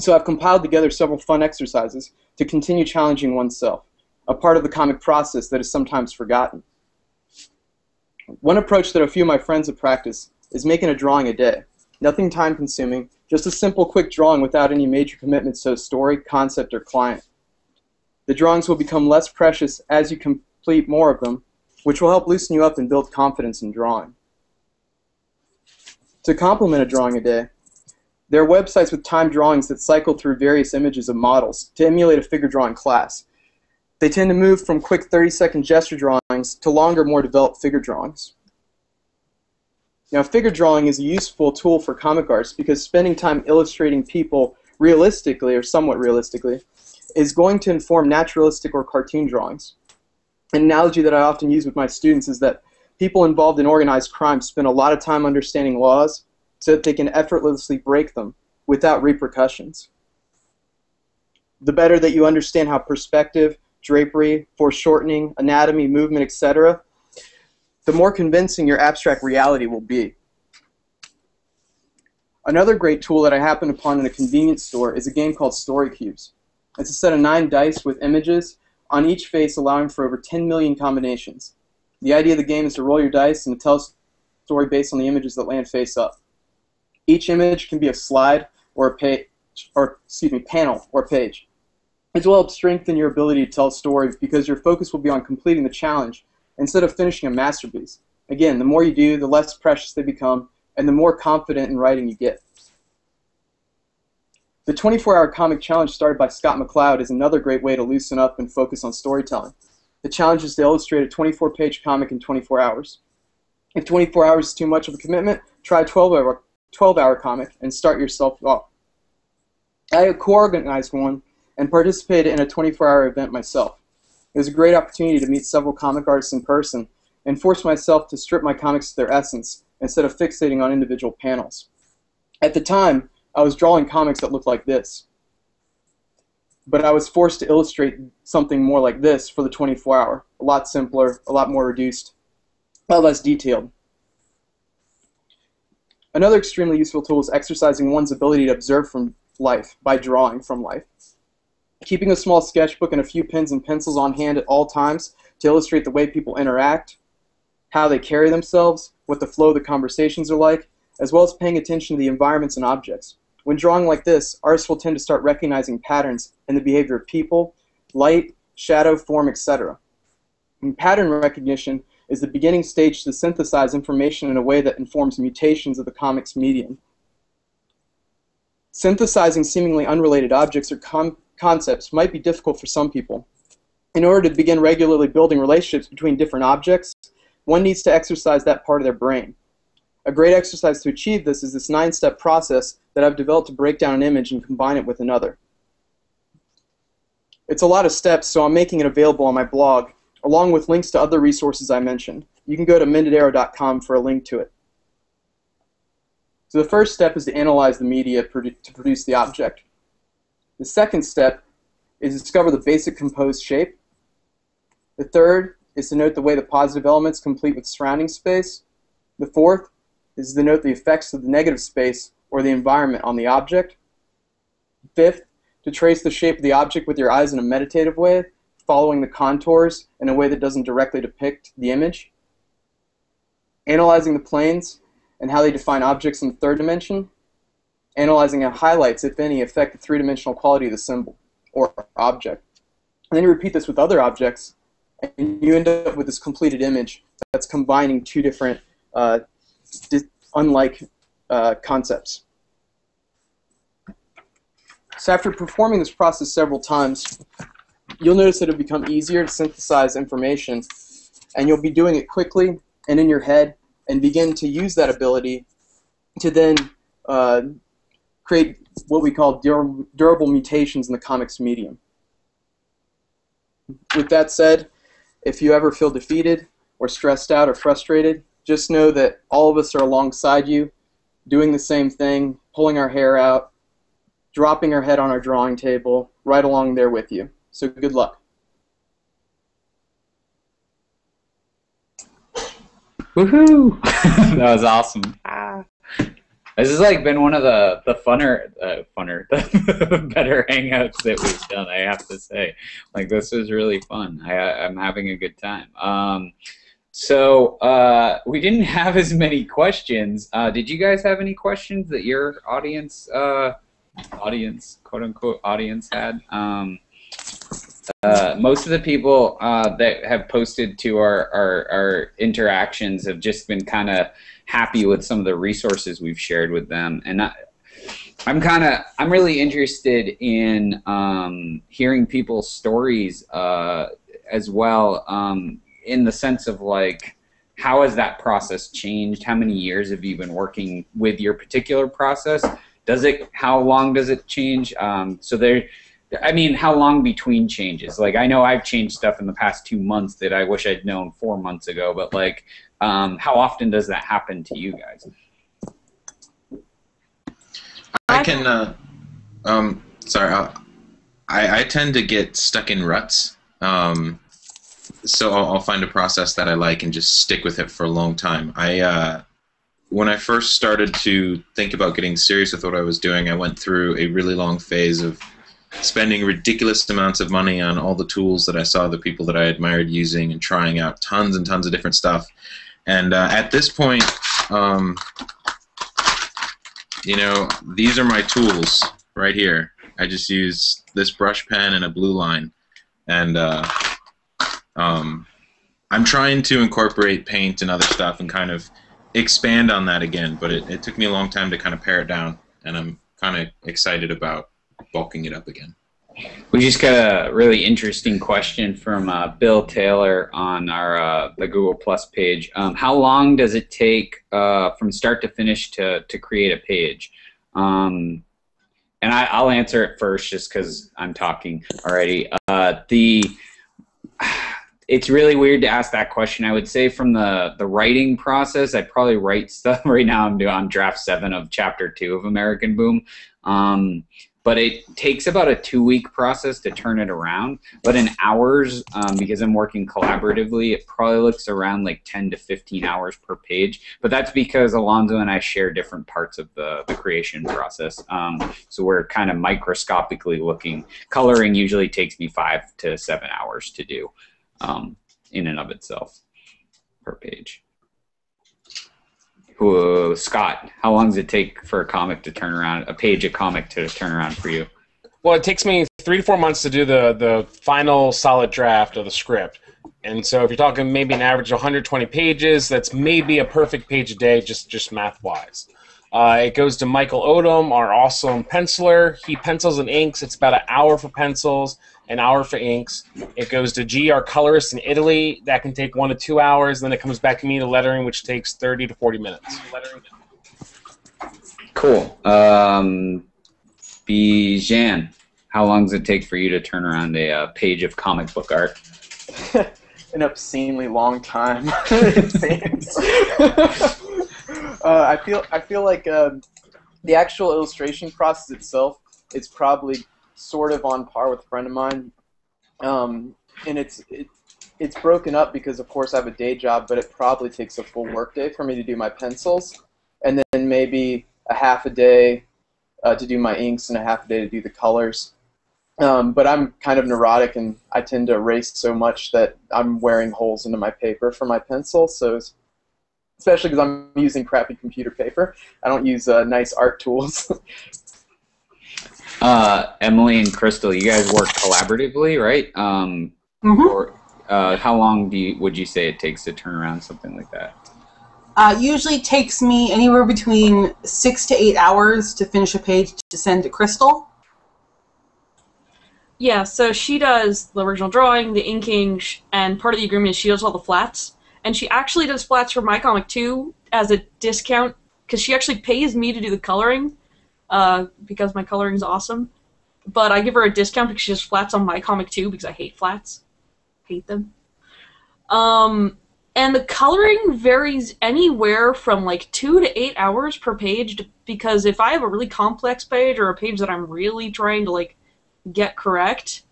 So I've compiled together several fun exercises to continue challenging oneself a part of the comic process that is sometimes forgotten. One approach that a few of my friends have practiced is making a drawing a day. Nothing time consuming, just a simple quick drawing without any major commitments to a story, concept, or client. The drawings will become less precious as you complete more of them, which will help loosen you up and build confidence in drawing. To complement a drawing a day, there are websites with timed drawings that cycle through various images of models to emulate a figure drawing class, they tend to move from quick 30-second gesture drawings to longer, more developed figure drawings. Now, figure drawing is a useful tool for comic artists because spending time illustrating people realistically, or somewhat realistically, is going to inform naturalistic or cartoon drawings. An analogy that I often use with my students is that people involved in organized crime spend a lot of time understanding laws so that they can effortlessly break them without repercussions. the better that you understand how perspective, drapery, foreshortening, anatomy, movement, etc., the more convincing your abstract reality will be. Another great tool that I happened upon in a convenience store is a game called Story Cubes. It's a set of nine dice with images on each face allowing for over 10 million combinations. The idea of the game is to roll your dice and tell a story based on the images that land face up. Each image can be a slide or a page, or excuse me, panel or page. It will help strengthen your ability to tell story because your focus will be on completing the challenge instead of finishing a masterpiece. Again, the more you do, the less precious they become, and the more confident in writing you get. The 24-hour comic challenge started by Scott McCloud is another great way to loosen up and focus on storytelling. The challenge is to illustrate a 24-page comic in 24 hours. If 24 hours is too much of a commitment, try a 12-hour 12-hour comic and start yourself off. I co-organized one and participated in a 24-hour event myself. It was a great opportunity to meet several comic artists in person and force myself to strip my comics to their essence instead of fixating on individual panels. At the time, I was drawing comics that looked like this. But I was forced to illustrate something more like this for the 24 hour. A lot simpler, a lot more reduced, a lot less detailed. Another extremely useful tool is exercising one's ability to observe from life by drawing from life. Keeping a small sketchbook and a few pens and pencils on hand at all times to illustrate the way people interact, how they carry themselves, what the flow of the conversations are like, as well as paying attention to the environments and objects. When drawing like this, artists will tend to start recognizing patterns in the behavior of people, light, shadow, form, etc. And pattern recognition is the beginning stage to synthesize information in a way that informs mutations of the comics medium. Synthesizing seemingly unrelated objects or concepts might be difficult for some people. In order to begin regularly building relationships between different objects, one needs to exercise that part of their brain. A great exercise to achieve this is this nine-step process that I've developed to break down an image and combine it with another. It's a lot of steps, so I'm making it available on my blog, along with links to other resources I mentioned. You can go to mendedarrow.com for a link to it. So the first step is to analyze the media to produce the object. The second step is to discover the basic composed shape. The third is to note the way the positive elements complete with surrounding space. The fourth is to note the effects of the negative space or the environment on the object. Fifth, to trace the shape of the object with your eyes in a meditative way, following the contours in a way that doesn't directly depict the image. Analyzing the planes and how they define objects in the third dimension. Analyzing how highlights, if any, affect the three-dimensional quality of the symbol or object. And then you repeat this with other objects, and you end up with this completed image that's combining two different uh, unlike uh, concepts. So after performing this process several times, you'll notice that it'll become easier to synthesize information, and you'll be doing it quickly and in your head, and begin to use that ability to then uh, create what we call dur durable mutations in the comics medium. With that said, if you ever feel defeated or stressed out or frustrated, just know that all of us are alongside you, doing the same thing, pulling our hair out, dropping her head on our drawing table, right along there with you. So good luck. Woohoo! (laughs) that was awesome. Ah. This has like been one of the the funner, uh, funner, (laughs) the better hangouts that we've done. I have to say, like this was really fun. I, I'm having a good time. Um, so uh, we didn't (laughs) have as many questions. Uh, did you guys have any questions that your audience, uh, audience, quote unquote, audience had? Um, uh, most of the people uh, that have posted to our, our, our interactions have just been kind of happy with some of the resources we've shared with them, and I, I'm kind of I'm really interested in um, hearing people's stories uh, as well. Um, in the sense of like how has that process changed? How many years have you been working with your particular process? Does it? How long does it change? Um, so there, I mean, how long between changes? Like I know I've changed stuff in the past two months that I wish I'd known four months ago, but like, um, how often does that happen to you guys? I can. Uh, um, sorry. I'll, I, I tend to get stuck in ruts. Um, so I'll, I'll, find a process that I like and just stick with it for a long time. I uh, when I first started to think about getting serious with what I was doing, I went through a really long phase of spending ridiculous amounts of money on all the tools that I saw the people that I admired using and trying out tons and tons of different stuff. And uh, at this point, um, you know, these are my tools right here. I just use this brush pen and a blue line, and uh, um, I'm trying to incorporate paint and other stuff and kind of expand on that again. But it, it took me a long time to kind of pare it down, and I'm kind of excited about bulking it up again. We just got a really interesting question from uh, Bill Taylor on our uh, the Google Plus page. Um, how long does it take uh, from start to finish to to create a page? Um, and I, will answer it first, just because I'm talking already. Uh, the it's really weird to ask that question. I would say from the the writing process, I probably write (laughs) stuff right now. I'm doing on draft seven of chapter two of American Boom. Um, but it takes about a two week process to turn it around. But in hours, um, because I'm working collaboratively, it probably looks around like 10 to 15 hours per page. But that's because Alonzo and I share different parts of the, the creation process. Um, so we're kind of microscopically looking. Coloring usually takes me five to seven hours to do um, in and of itself per page. Who, Scott, how long does it take for a comic to turn around, a page of comic to turn around for you? Well, it takes me three to four months to do the, the final solid draft of the script. And so if you're talking maybe an average of 120 pages, that's maybe a perfect page a day, just, just math wise. Uh, it goes to Michael Odom, our awesome penciler. He pencils and inks. It's about an hour for pencils, an hour for inks. It goes to G, our colorist in Italy. That can take one to two hours. Then it comes back to me to lettering, which takes 30 to 40 minutes. Cool. Um, Bizhan, how long does it take for you to turn around a uh, page of comic book art? (laughs) An obscenely long time, it seems. (laughs) Uh, I feel I feel like uh, the actual illustration process itself is probably sort of on par with a friend of mine, um, and it's it, it's broken up because of course I have a day job, but it probably takes a full workday for me to do my pencils, and then maybe a half a day uh, to do my inks and a half a day to do the colors. Um, but I'm kind of neurotic and I tend to erase so much that I'm wearing holes into my paper for my pencil. So especially because I'm using crappy computer paper. I don't use uh, nice art tools. (laughs) uh, Emily and Crystal, you guys work collaboratively, right? Um, mm-hmm. Or uh, how long do you, would you say it takes to turn around something like that? Uh, usually takes me anywhere between six to eight hours to finish a page to send to Crystal. Yeah, so she does the original drawing, the inking, and part of the agreement is she does all the flats and she actually does flats for my comic too as a discount because she actually pays me to do the coloring uh, because my coloring is awesome. But I give her a discount because she does flats on my comic too because I hate flats, hate them. Um, and the coloring varies anywhere from like two to eight hours per page because if I have a really complex page or a page that I'm really trying to like get correct,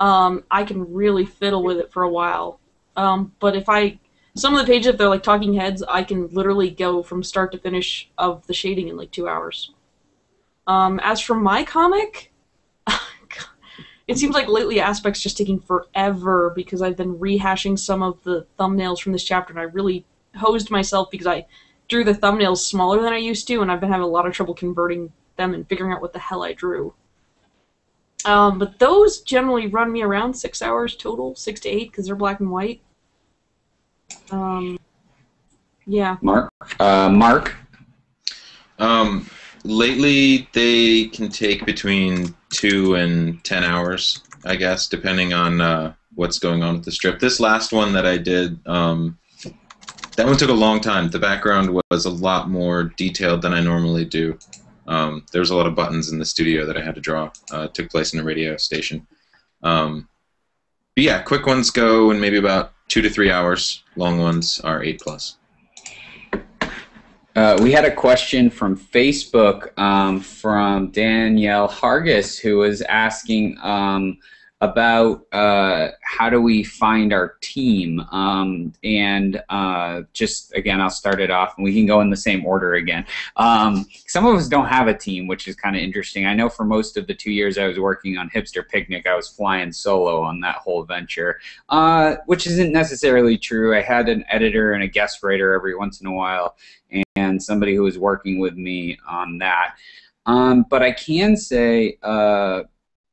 um, I can really fiddle with it for a while. Um, but if I some of the pages, if they're like talking heads, I can literally go from start to finish of the shading in like two hours. Um, as for my comic, (laughs) it seems like lately Aspect's just taking forever because I've been rehashing some of the thumbnails from this chapter, and I really hosed myself because I drew the thumbnails smaller than I used to, and I've been having a lot of trouble converting them and figuring out what the hell I drew. Um, but those generally run me around six hours total, six to eight, because they're black and white. Um, yeah. Mark. Uh, Mark. Um, lately, they can take between two and ten hours, I guess, depending on uh, what's going on with the strip. This last one that I did, um, that one took a long time. The background was a lot more detailed than I normally do. Um, a lot of buttons in the studio that I had to draw. Uh, took place in a radio station. Um, but yeah, quick ones go in maybe about two to three hours. Long ones are eight plus. Uh, we had a question from Facebook um, from Danielle Hargis who was asking um, about uh, how do we find our team. Um, and uh, just again, I'll start it off and we can go in the same order again. Um, some of us don't have a team, which is kind of interesting. I know for most of the two years I was working on Hipster Picnic, I was flying solo on that whole venture, uh, which isn't necessarily true. I had an editor and a guest writer every once in a while and somebody who was working with me on that. Um, but I can say uh,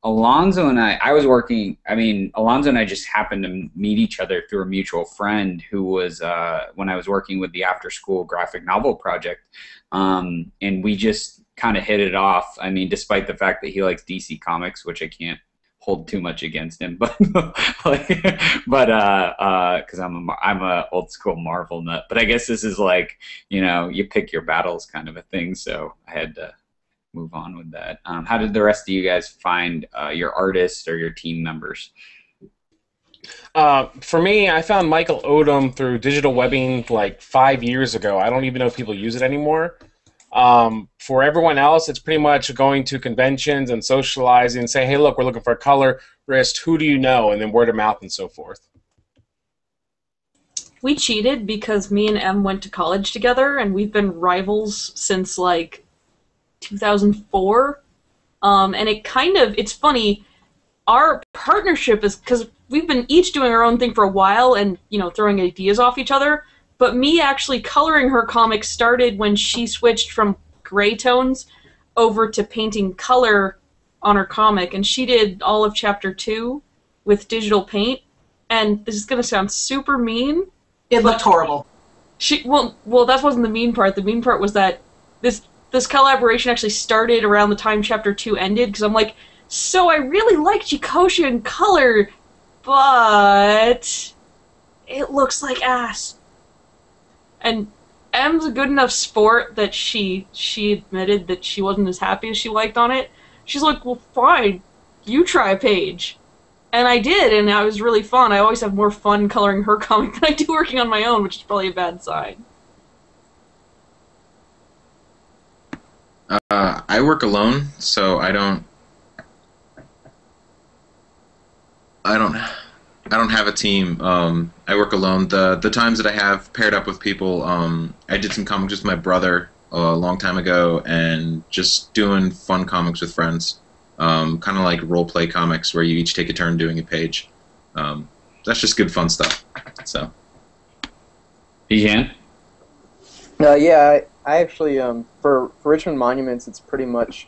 Alonzo and I, I was working, I mean, Alonzo and I just happened to meet each other through a mutual friend who was, uh, when I was working with the after school graphic novel project. Um, and we just kind of hit it off. I mean, despite the fact that he likes DC Comics, which I can't hold too much against him, (laughs) but like, but uh, because uh, I'm a I'm a old school Marvel nut. But I guess this is like you know you pick your battles kind of a thing. So I had to move on with that. Um, how did the rest of you guys find uh, your artists or your team members? Uh, for me, I found Michael Odom through digital webbing like five years ago. I don't even know if people use it anymore. Um, for everyone else, it's pretty much going to conventions and socializing and saying, hey, look, we're looking for a colorist. Who do you know? And then word of mouth and so forth. We cheated because me and Em went to college together, and we've been rivals since like 2004. Um, and it kind of, it's funny, our partnership is because we've been each doing our own thing for a while and, you know, throwing ideas off each other but me actually coloring her comics started when she switched from gray tones over to painting color on her comic, and she did all of chapter two with digital paint. And this is gonna sound super mean. It looked horrible. She well, well, that wasn't the mean part. The mean part was that this this collaboration actually started around the time chapter two ended. Because I'm like, so I really like Jikoshi in color, but it looks like ass and Em's a good enough sport that she she admitted that she wasn't as happy as she liked on it. She's like, well, fine, you try a page. And I did, and it was really fun. I always have more fun coloring her (laughs) comic than I do working on my own, which is probably a bad sign. Uh, I work alone, so I don't. I don't. I don't have a team. Um, I work alone. The the times that I have paired up with people, um, I did some comics with my brother a long time ago, and just doing fun comics with friends, um, kind of like role play comics where you each take a turn doing a page. Um, that's just good fun stuff. So. Bizhan. Uh, yeah, I, I actually um, for, for Richmond Monuments, it's pretty much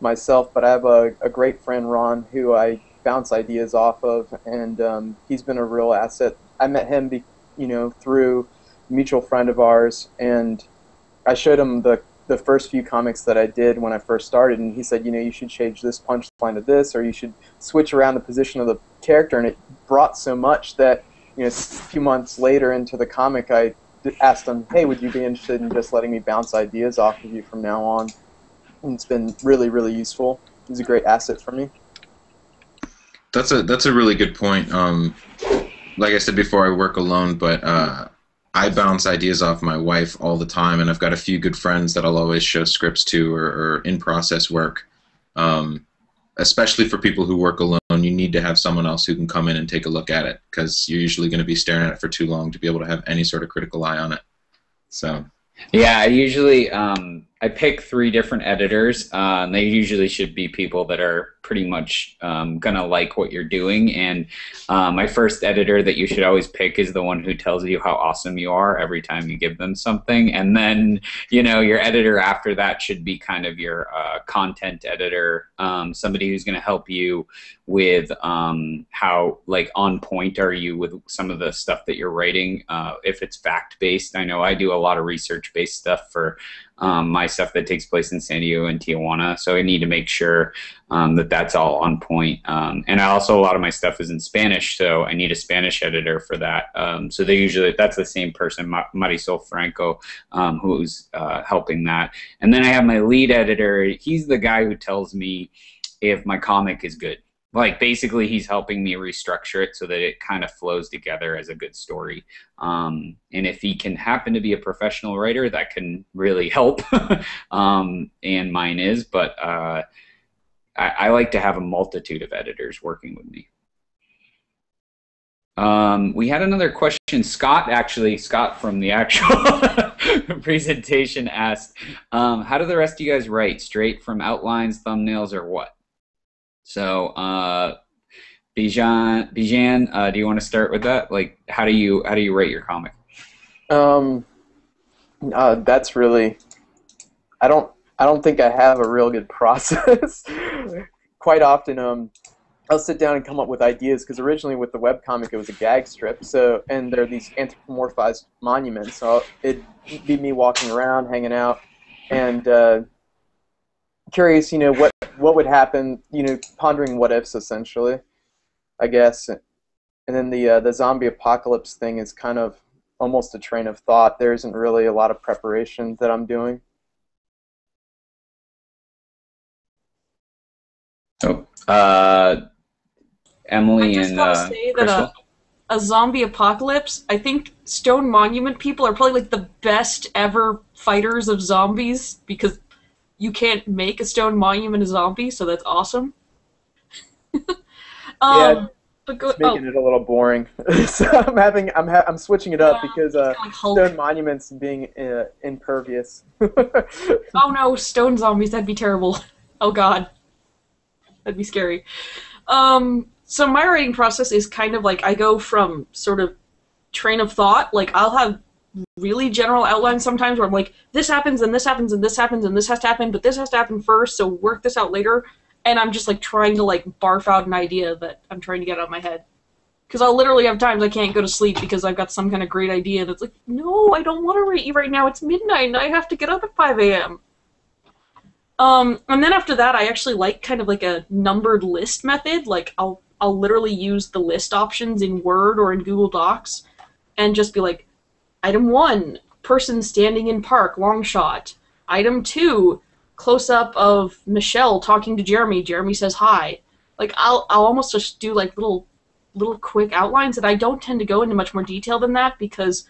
myself, but I have a, a great friend Ron who I bounce ideas off of, and um, he's been a real asset. I met him, be, you know, through a mutual friend of ours, and I showed him the the first few comics that I did when I first started, and he said, you know, you should change this punchline to this, or you should switch around the position of the character, and it brought so much that you know, a few months later into the comic, I asked him, hey, would you be interested in just letting me bounce ideas off of you from now on? And it's been really, really useful. He's a great asset for me. That's a that's a really good point. Um, like I said before, I work alone, but uh, I bounce ideas off my wife all the time, and I've got a few good friends that I'll always show scripts to or, or in process work. Um, especially for people who work alone, you need to have someone else who can come in and take a look at it because you're usually going to be staring at it for too long to be able to have any sort of critical eye on it. So. Yeah, I usually um, I pick three different editors. Uh, and they usually should be people that are pretty much um, gonna like what you're doing. And uh, my first editor that you should always pick is the one who tells you how awesome you are every time you give them something. And then you know your editor after that should be kind of your uh, content editor, um, somebody who's gonna help you with um, how like on point are you with some of the stuff that you're writing. Uh, if it's fact based, I know I do a lot of research based stuff for um, my stuff that takes place in San Diego and Tijuana. So I need to make sure um, that that's all on point. Um, and I also a lot of my stuff is in Spanish, so I need a Spanish editor for that. Um, so they usually that's the same person, Marisol Franco, um, who's uh, helping that. And then I have my lead editor. He's the guy who tells me if my comic is good. Like basically he's helping me restructure it so that it kind of flows together as a good story. Um, and if he can happen to be a professional writer that can really help. (laughs) Um, and mine is but uh, I, I, like to have a multitude of editors working with me. Um, we had another question. Scott actually scott from the actual (laughs) presentation asked um, how do the rest of you guys write? Straight from outlines thumbnails or what so, uh, Bizhan, Bizhan, uh, do you want to start with that? Like, how do you how do you rate your comic? Um, uh, that's really, I don't I don't think I have a real good (laughs) process. Quite often, um, I'll sit down and come up with ideas because originally with the web comic it was a gag strip. So and there are these anthropomorphized monuments. So it'd be me walking around, hanging out, and uh, curious, you know, what what would happen, you know, pondering what ifs essentially, I guess. And then the uh, the zombie apocalypse thing is kind of almost a train of thought. There isn't really a lot of preparation that I'm doing. Oh, uh, Emily and uh, Crystal. A, a zombie apocalypse. I think Stone Monument people are probably like the best ever fighters of zombies because you can't make a stone monument a zombie, so that's awesome. (laughs) um, yeah, but go, it's making oh. it a little boring. (laughs) so I'm having I'm ha- I'm switching it up yeah, because uh, like stone monuments being uh, impervious. (laughs) oh no, stone zombies! That'd be terrible. Oh god, that'd be scary. Um, so my writing process is kind of like I go from sort of train of thought. Like I'll have really general outlines sometimes where I'm like, this happens and this happens and this happens and this has to happen, but this has to happen first, so work this out later. And I'm just like trying to like barf out an idea that I'm trying to get out of my head. Because I'll literally have times I can't go to sleep because I've got some kind of great idea that's like, no, I don't want to write you right now. It's midnight and I have to get up at 5 a.m. Um, and then after that, I actually like kind of like a numbered list method. Like I'll I'll literally use the list options in Word or in Google Docs, and just be like, Item 1, person standing in park, long shot. Item 2, close up of Michelle talking to Jeremy. Jeremy says hi. Like I'll I'll almost just do like little little quick outlines and I don't tend to go into much more detail than that because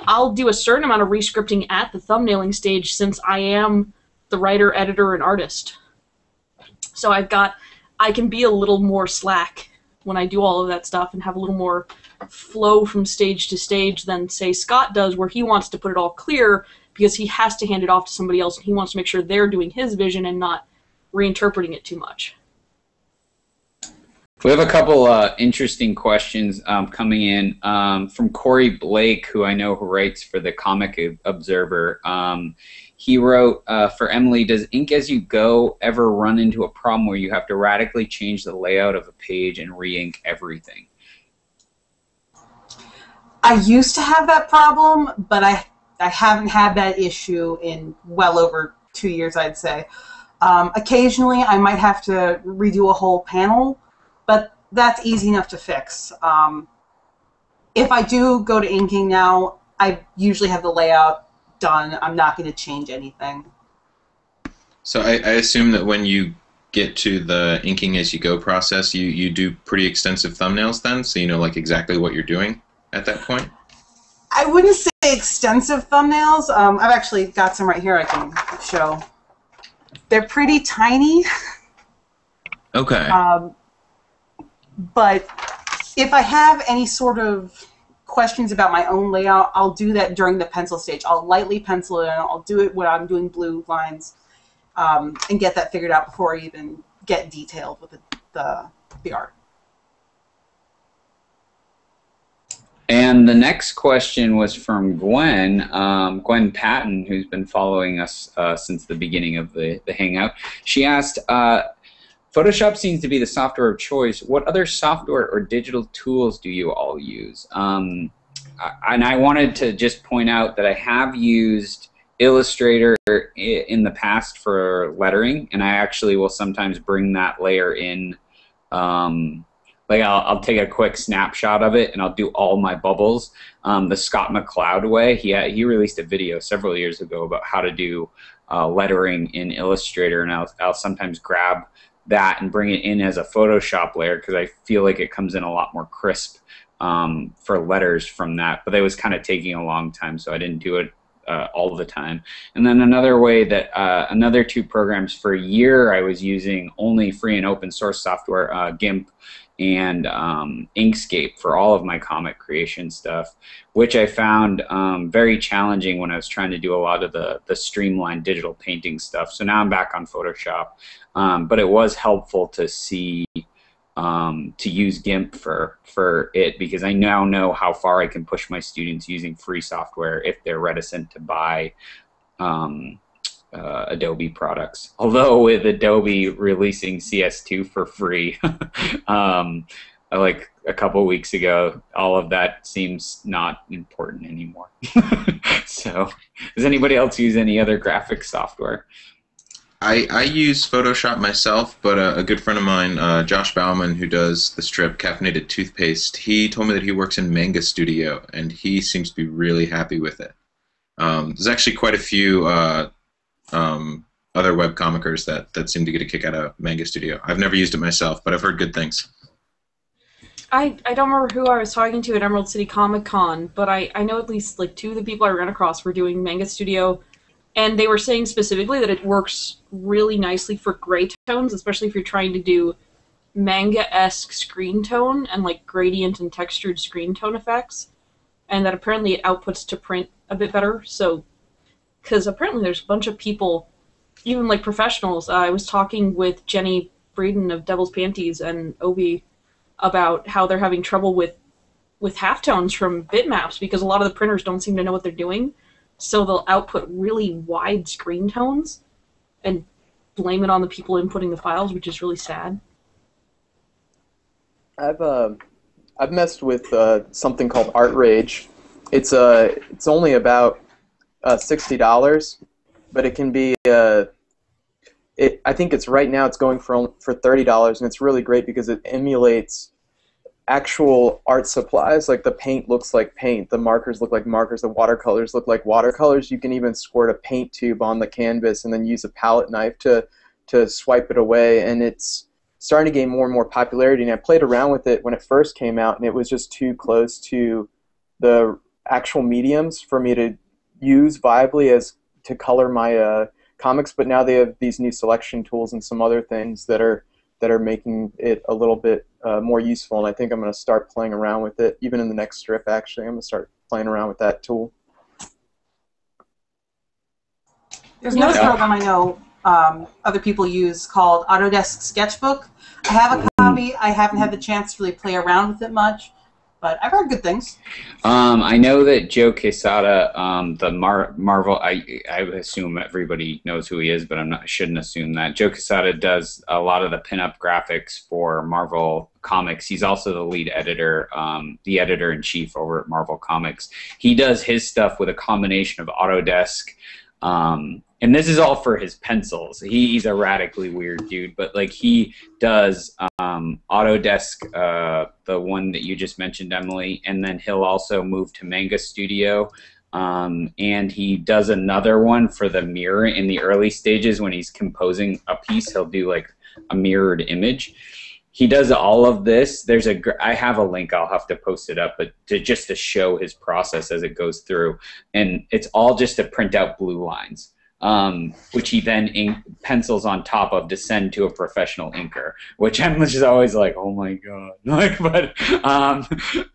I'll do a certain amount of rescripting at the thumbnailing stage since I am the writer, editor, and artist. So I've got I can be a little more slack when I do all of that stuff and have a little more flow from stage to stage than say Scott does, where he wants to put it all clear because he has to hand it off to somebody else and he wants to make sure they're doing his vision and not reinterpreting it too much. We have a couple uh, interesting questions um, coming in um, from Corey Blake, who I know who writes for the Comic Observer. Um, he wrote uh, for Emily, does Ink as you go ever run into a problem where you have to radically change the layout of a page and re-ink everything? I used to have that problem, but I I haven't had that issue in well over two years, I'd say. Um, occasionally, I might have to redo a whole panel, but that's easy enough to fix. Um, if I do go to inking now, I usually have the layout done. I'm not going to change anything. So I, I assume that when you get to the inking as you go process, you, you do pretty extensive thumbnails then, so you know like exactly what you're doing at that point? I wouldn't say extensive thumbnails. Um, I've actually got some right here I can show. They're pretty tiny. Okay. Um, but if I have any sort of questions about my own layout, I'll do that during the pencil stage. I'll lightly pencil it in. I'll do it when I'm doing blue lines um, and get that figured out before I even get detailed with the, the, the art. And the next question was from Gwen, um, Gwen Patton, who's been following us uh, since the beginning of the, the Hangout. She asked, uh, Photoshop seems to be the software of choice. What other software or digital tools do you all use? Um, and I wanted to just point out that I have used Illustrator in the past for lettering, and I actually will sometimes bring that layer in um, like I'll, I'll take a quick snapshot of it and I'll do all my bubbles um, the Scott McCloud way. He had, he released a video several years ago about how to do uh, lettering in Illustrator, and I'll, I'll sometimes grab that and bring it in as a Photoshop layer because I feel like it comes in a lot more crisp um, for letters from that. But that was kind of taking a long time, so I didn't do it uh, all the time. And then another way that uh, another two programs for a year I was using only free and open source software, uh, GIMP and um, Inkscape for all of my comic creation stuff, which I found um, very challenging when I was trying to do a lot of the, the streamlined digital painting stuff. So now I'm back on Photoshop, um, but it was helpful to see um, to use GIMP for for it because I now know how far I can push my students using free software if they're reticent to buy um, uh, Adobe products. (laughs) Although with Adobe releasing CS2 for free, (laughs) um, like a couple weeks ago, all of that seems not important anymore. (laughs) so, does anybody else use any other graphic software? I, I use Photoshop myself, but a, a good friend of mine, uh, Josh Bauman, who does the strip Caffeinated Toothpaste, he told me that he works in Manga Studio, and he seems to be really happy with it. Um, there's actually quite a few uh, um, other web comicers that, that seem to get a kick out of Manga Studio. I've never used it myself, but I've heard good things. I, I don't remember who I was talking to at Emerald City Comic Con, but I, I know at least like two of the people I ran across were doing Manga Studio, and they were saying specifically that it works really nicely for gray tones, especially if you're trying to do manga-esque screen tone and like gradient and textured screen tone effects, and that apparently it outputs to print a bit better. So because apparently there's a bunch of people, even like professionals. Uh, I was talking with Jennie Breeden of Devil's Panties and Obi about how they're having trouble with with halftones from bitmaps because a lot of the printers don't seem to know what they're doing, so they'll output really wide screen tones and blame it on the people inputting the files, which is really sad. I've uh, I've messed with uh, something called ArtRage. It's uh, it's only about uh, sixty dollars, but it can be. Uh, it I think it's right now it's going for for thirty dollars, and it's really great because it emulates actual art supplies. Like the paint looks like paint, the markers look like markers, the watercolors look like watercolors. You can even squirt a paint tube on the canvas and then use a palette knife to to swipe it away, and it's starting to gain more and more popularity. And I played around with it when it first came out, and it was just too close to the actual mediums for me to use viably as to color my uh, comics, but now they have these new selection tools and some other things that are that are making it a little bit uh, more useful. And I think I'm going to start playing around with it, even in the next strip. Actually, I'm going to start playing around with that tool. There's another yeah. program I know um, other people use called Autodesk Sketchbook. I have a copy. I haven't had the chance to really play around with it much but I've heard good things. Um, I know that Joe Quesada, um, the Mar- Marvel, I I assume everybody knows who he is, but I'm not. Shouldn't assume that. Joe Quesada does a lot of the pinup graphics for Marvel Comics. He's also the lead editor, um, the editor in chief over at Marvel Comics. He does his stuff with a combination of Autodesk. Um, and this is all for his pencils. He, he's a radically weird dude, but like he does um, Autodesk, uh, the one that you just mentioned, Emily, and then he'll also move to Manga Studio. Um, and he does another one for the mirror in the early stages when he's composing a piece. He'll do like a mirrored image. He does all of this. There's a I have a link. I'll have to post it up, but to just to show his process as it goes through, and it's all just to print out blue lines um, which he then ink, pencils on top of to send to a professional inker, which I'm just always like, oh my god. (laughs) Like, but um,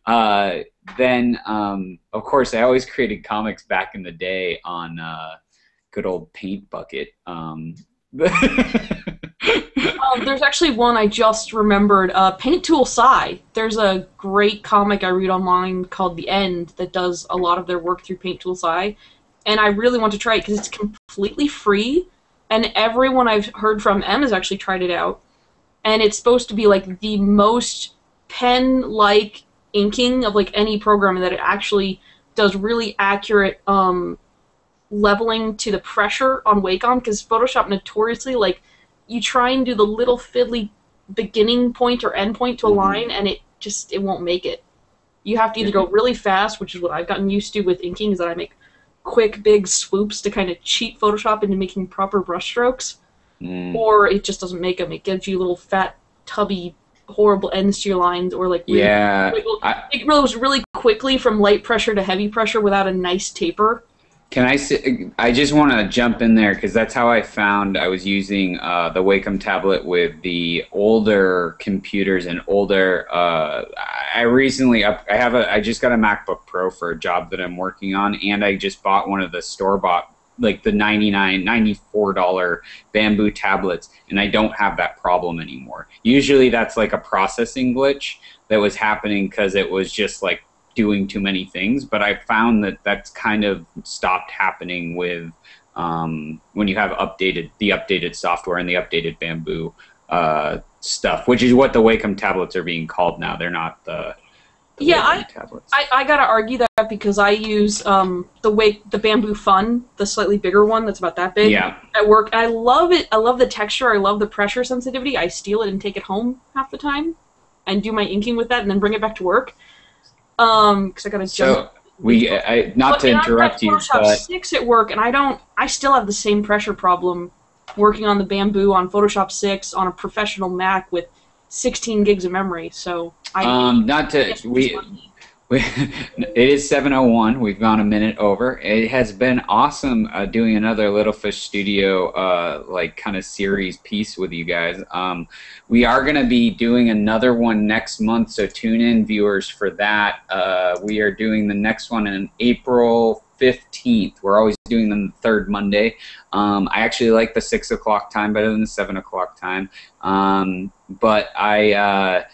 uh, then um, of course I always created comics back in the day on uh, good old Paint Bucket. (laughs) (laughs) There's actually one I just remembered. Uh, Paint Tool SAI. There's a great comic I read online called The End that does a lot of their work through Paint Tool SAI and I really want to try it because it's completely free, and everyone I've heard from M has actually tried it out, and it's supposed to be like the most pen-like inking of like any program, that it actually does really accurate um, leveling to the pressure on Wacom because Photoshop notoriously like you try and do the little fiddly beginning point or end point to a mm-hmm. line, and it just it won't make it. You have to either go really fast, which is what I've gotten used to with inking, is that I make quick, big swoops to kind of cheat Photoshop into making proper brushstrokes, Mm. or it just doesn't make them. It gives you little fat, tubby, horrible ends to your lines, or like really, Yeah. like, I- it goes really quickly from light pressure to heavy pressure without a nice taper. Can I say, I just want to jump in there because that's how I found I was using uh, the Wacom tablet with the older computers and older. Uh, I recently I have a I just got a MacBook Pro for a job that I'm working on, and I just bought one of the store bought like the 99 94 dollar bamboo tablets and i don't have that problem anymore usually that's like a processing glitch that was happening because it was just like doing too many things but i found that that's kind of stopped happening with um, when you have updated the updated software and the updated bamboo uh, stuff which is what the wacom tablets are being called now they're not the, the Yeah, I- tablets I, I gotta argue that because I use um, the wake the bamboo fun, the slightly bigger one that's about that big yeah at work. I love it. I love the texture. I love the pressure sensitivity. I steal it and take it home half the time, and do my inking with that, and then bring it back to work. Um, because I gotta jump. so we I, not But to got interrupt you Photoshop but 6 at work, and I don't. I still have the same pressure problem working on the Bamboo on Photoshop 6 on a professional Mac with 16 gigs of memory. So I. um not to we. (laughs) It is 7:01. We've gone a minute over. It has been awesome uh, doing another Little Fish Studio uh, like kind of series piece with you guys. Um, we are going to be doing another one next month, so tune in, viewers, for that. Uh, we are doing the next one in April 15th. We're always doing them the third Monday. Um, I actually like the six o'clock time better than the seven o'clock time, um, but I.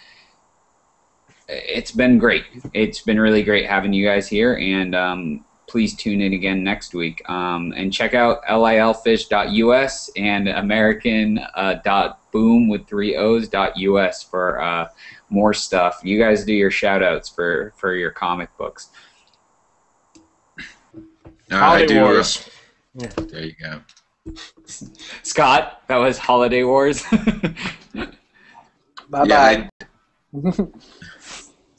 It's been great. It's been really great having you guys here, and um, please tune in again next week. Um, and check out lilfish.us and American uh, dot boom with three O's us for uh, more stuff. You guys do your shout outs for, for your comic books. I Holiday do. uh, Wars. there you go. Scott, that was Holiday Wars. (laughs) Bye Yeah, bye. (laughs)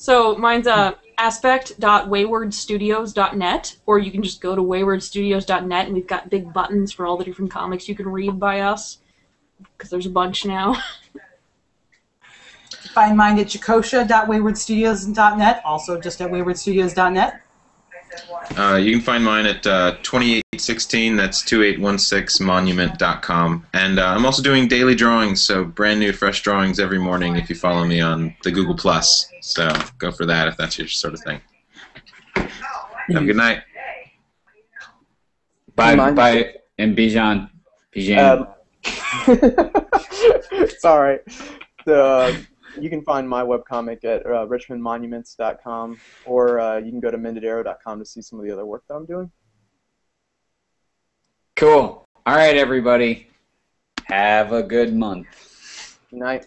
So mine's uh, aspect.waywardstudios.net, or you can just go to waywardstudios.net, and we've got big buttons for all the different comics you can read by us, because there's a bunch now. (laughs) Find mine at jacosha.waywardstudios.net, also just at waywardstudios.net. Uh, you can find mine at uh, 2816, that's 2816monument.com. And uh, I'm also doing daily drawings, so brand new, fresh drawings every morning if you follow me on the Google Plus. So go for that if that's your sort of thing. Have a good night. bye, bye, and Bizhan. Bizhan. Um, (laughs) it's all right. The, you can find my webcomic at uh, richmondmonuments.com, or uh, you can go to mendedarrow.com to see some of the other work that I'm doing. Cool. All right, everybody. Have a good month. Good night.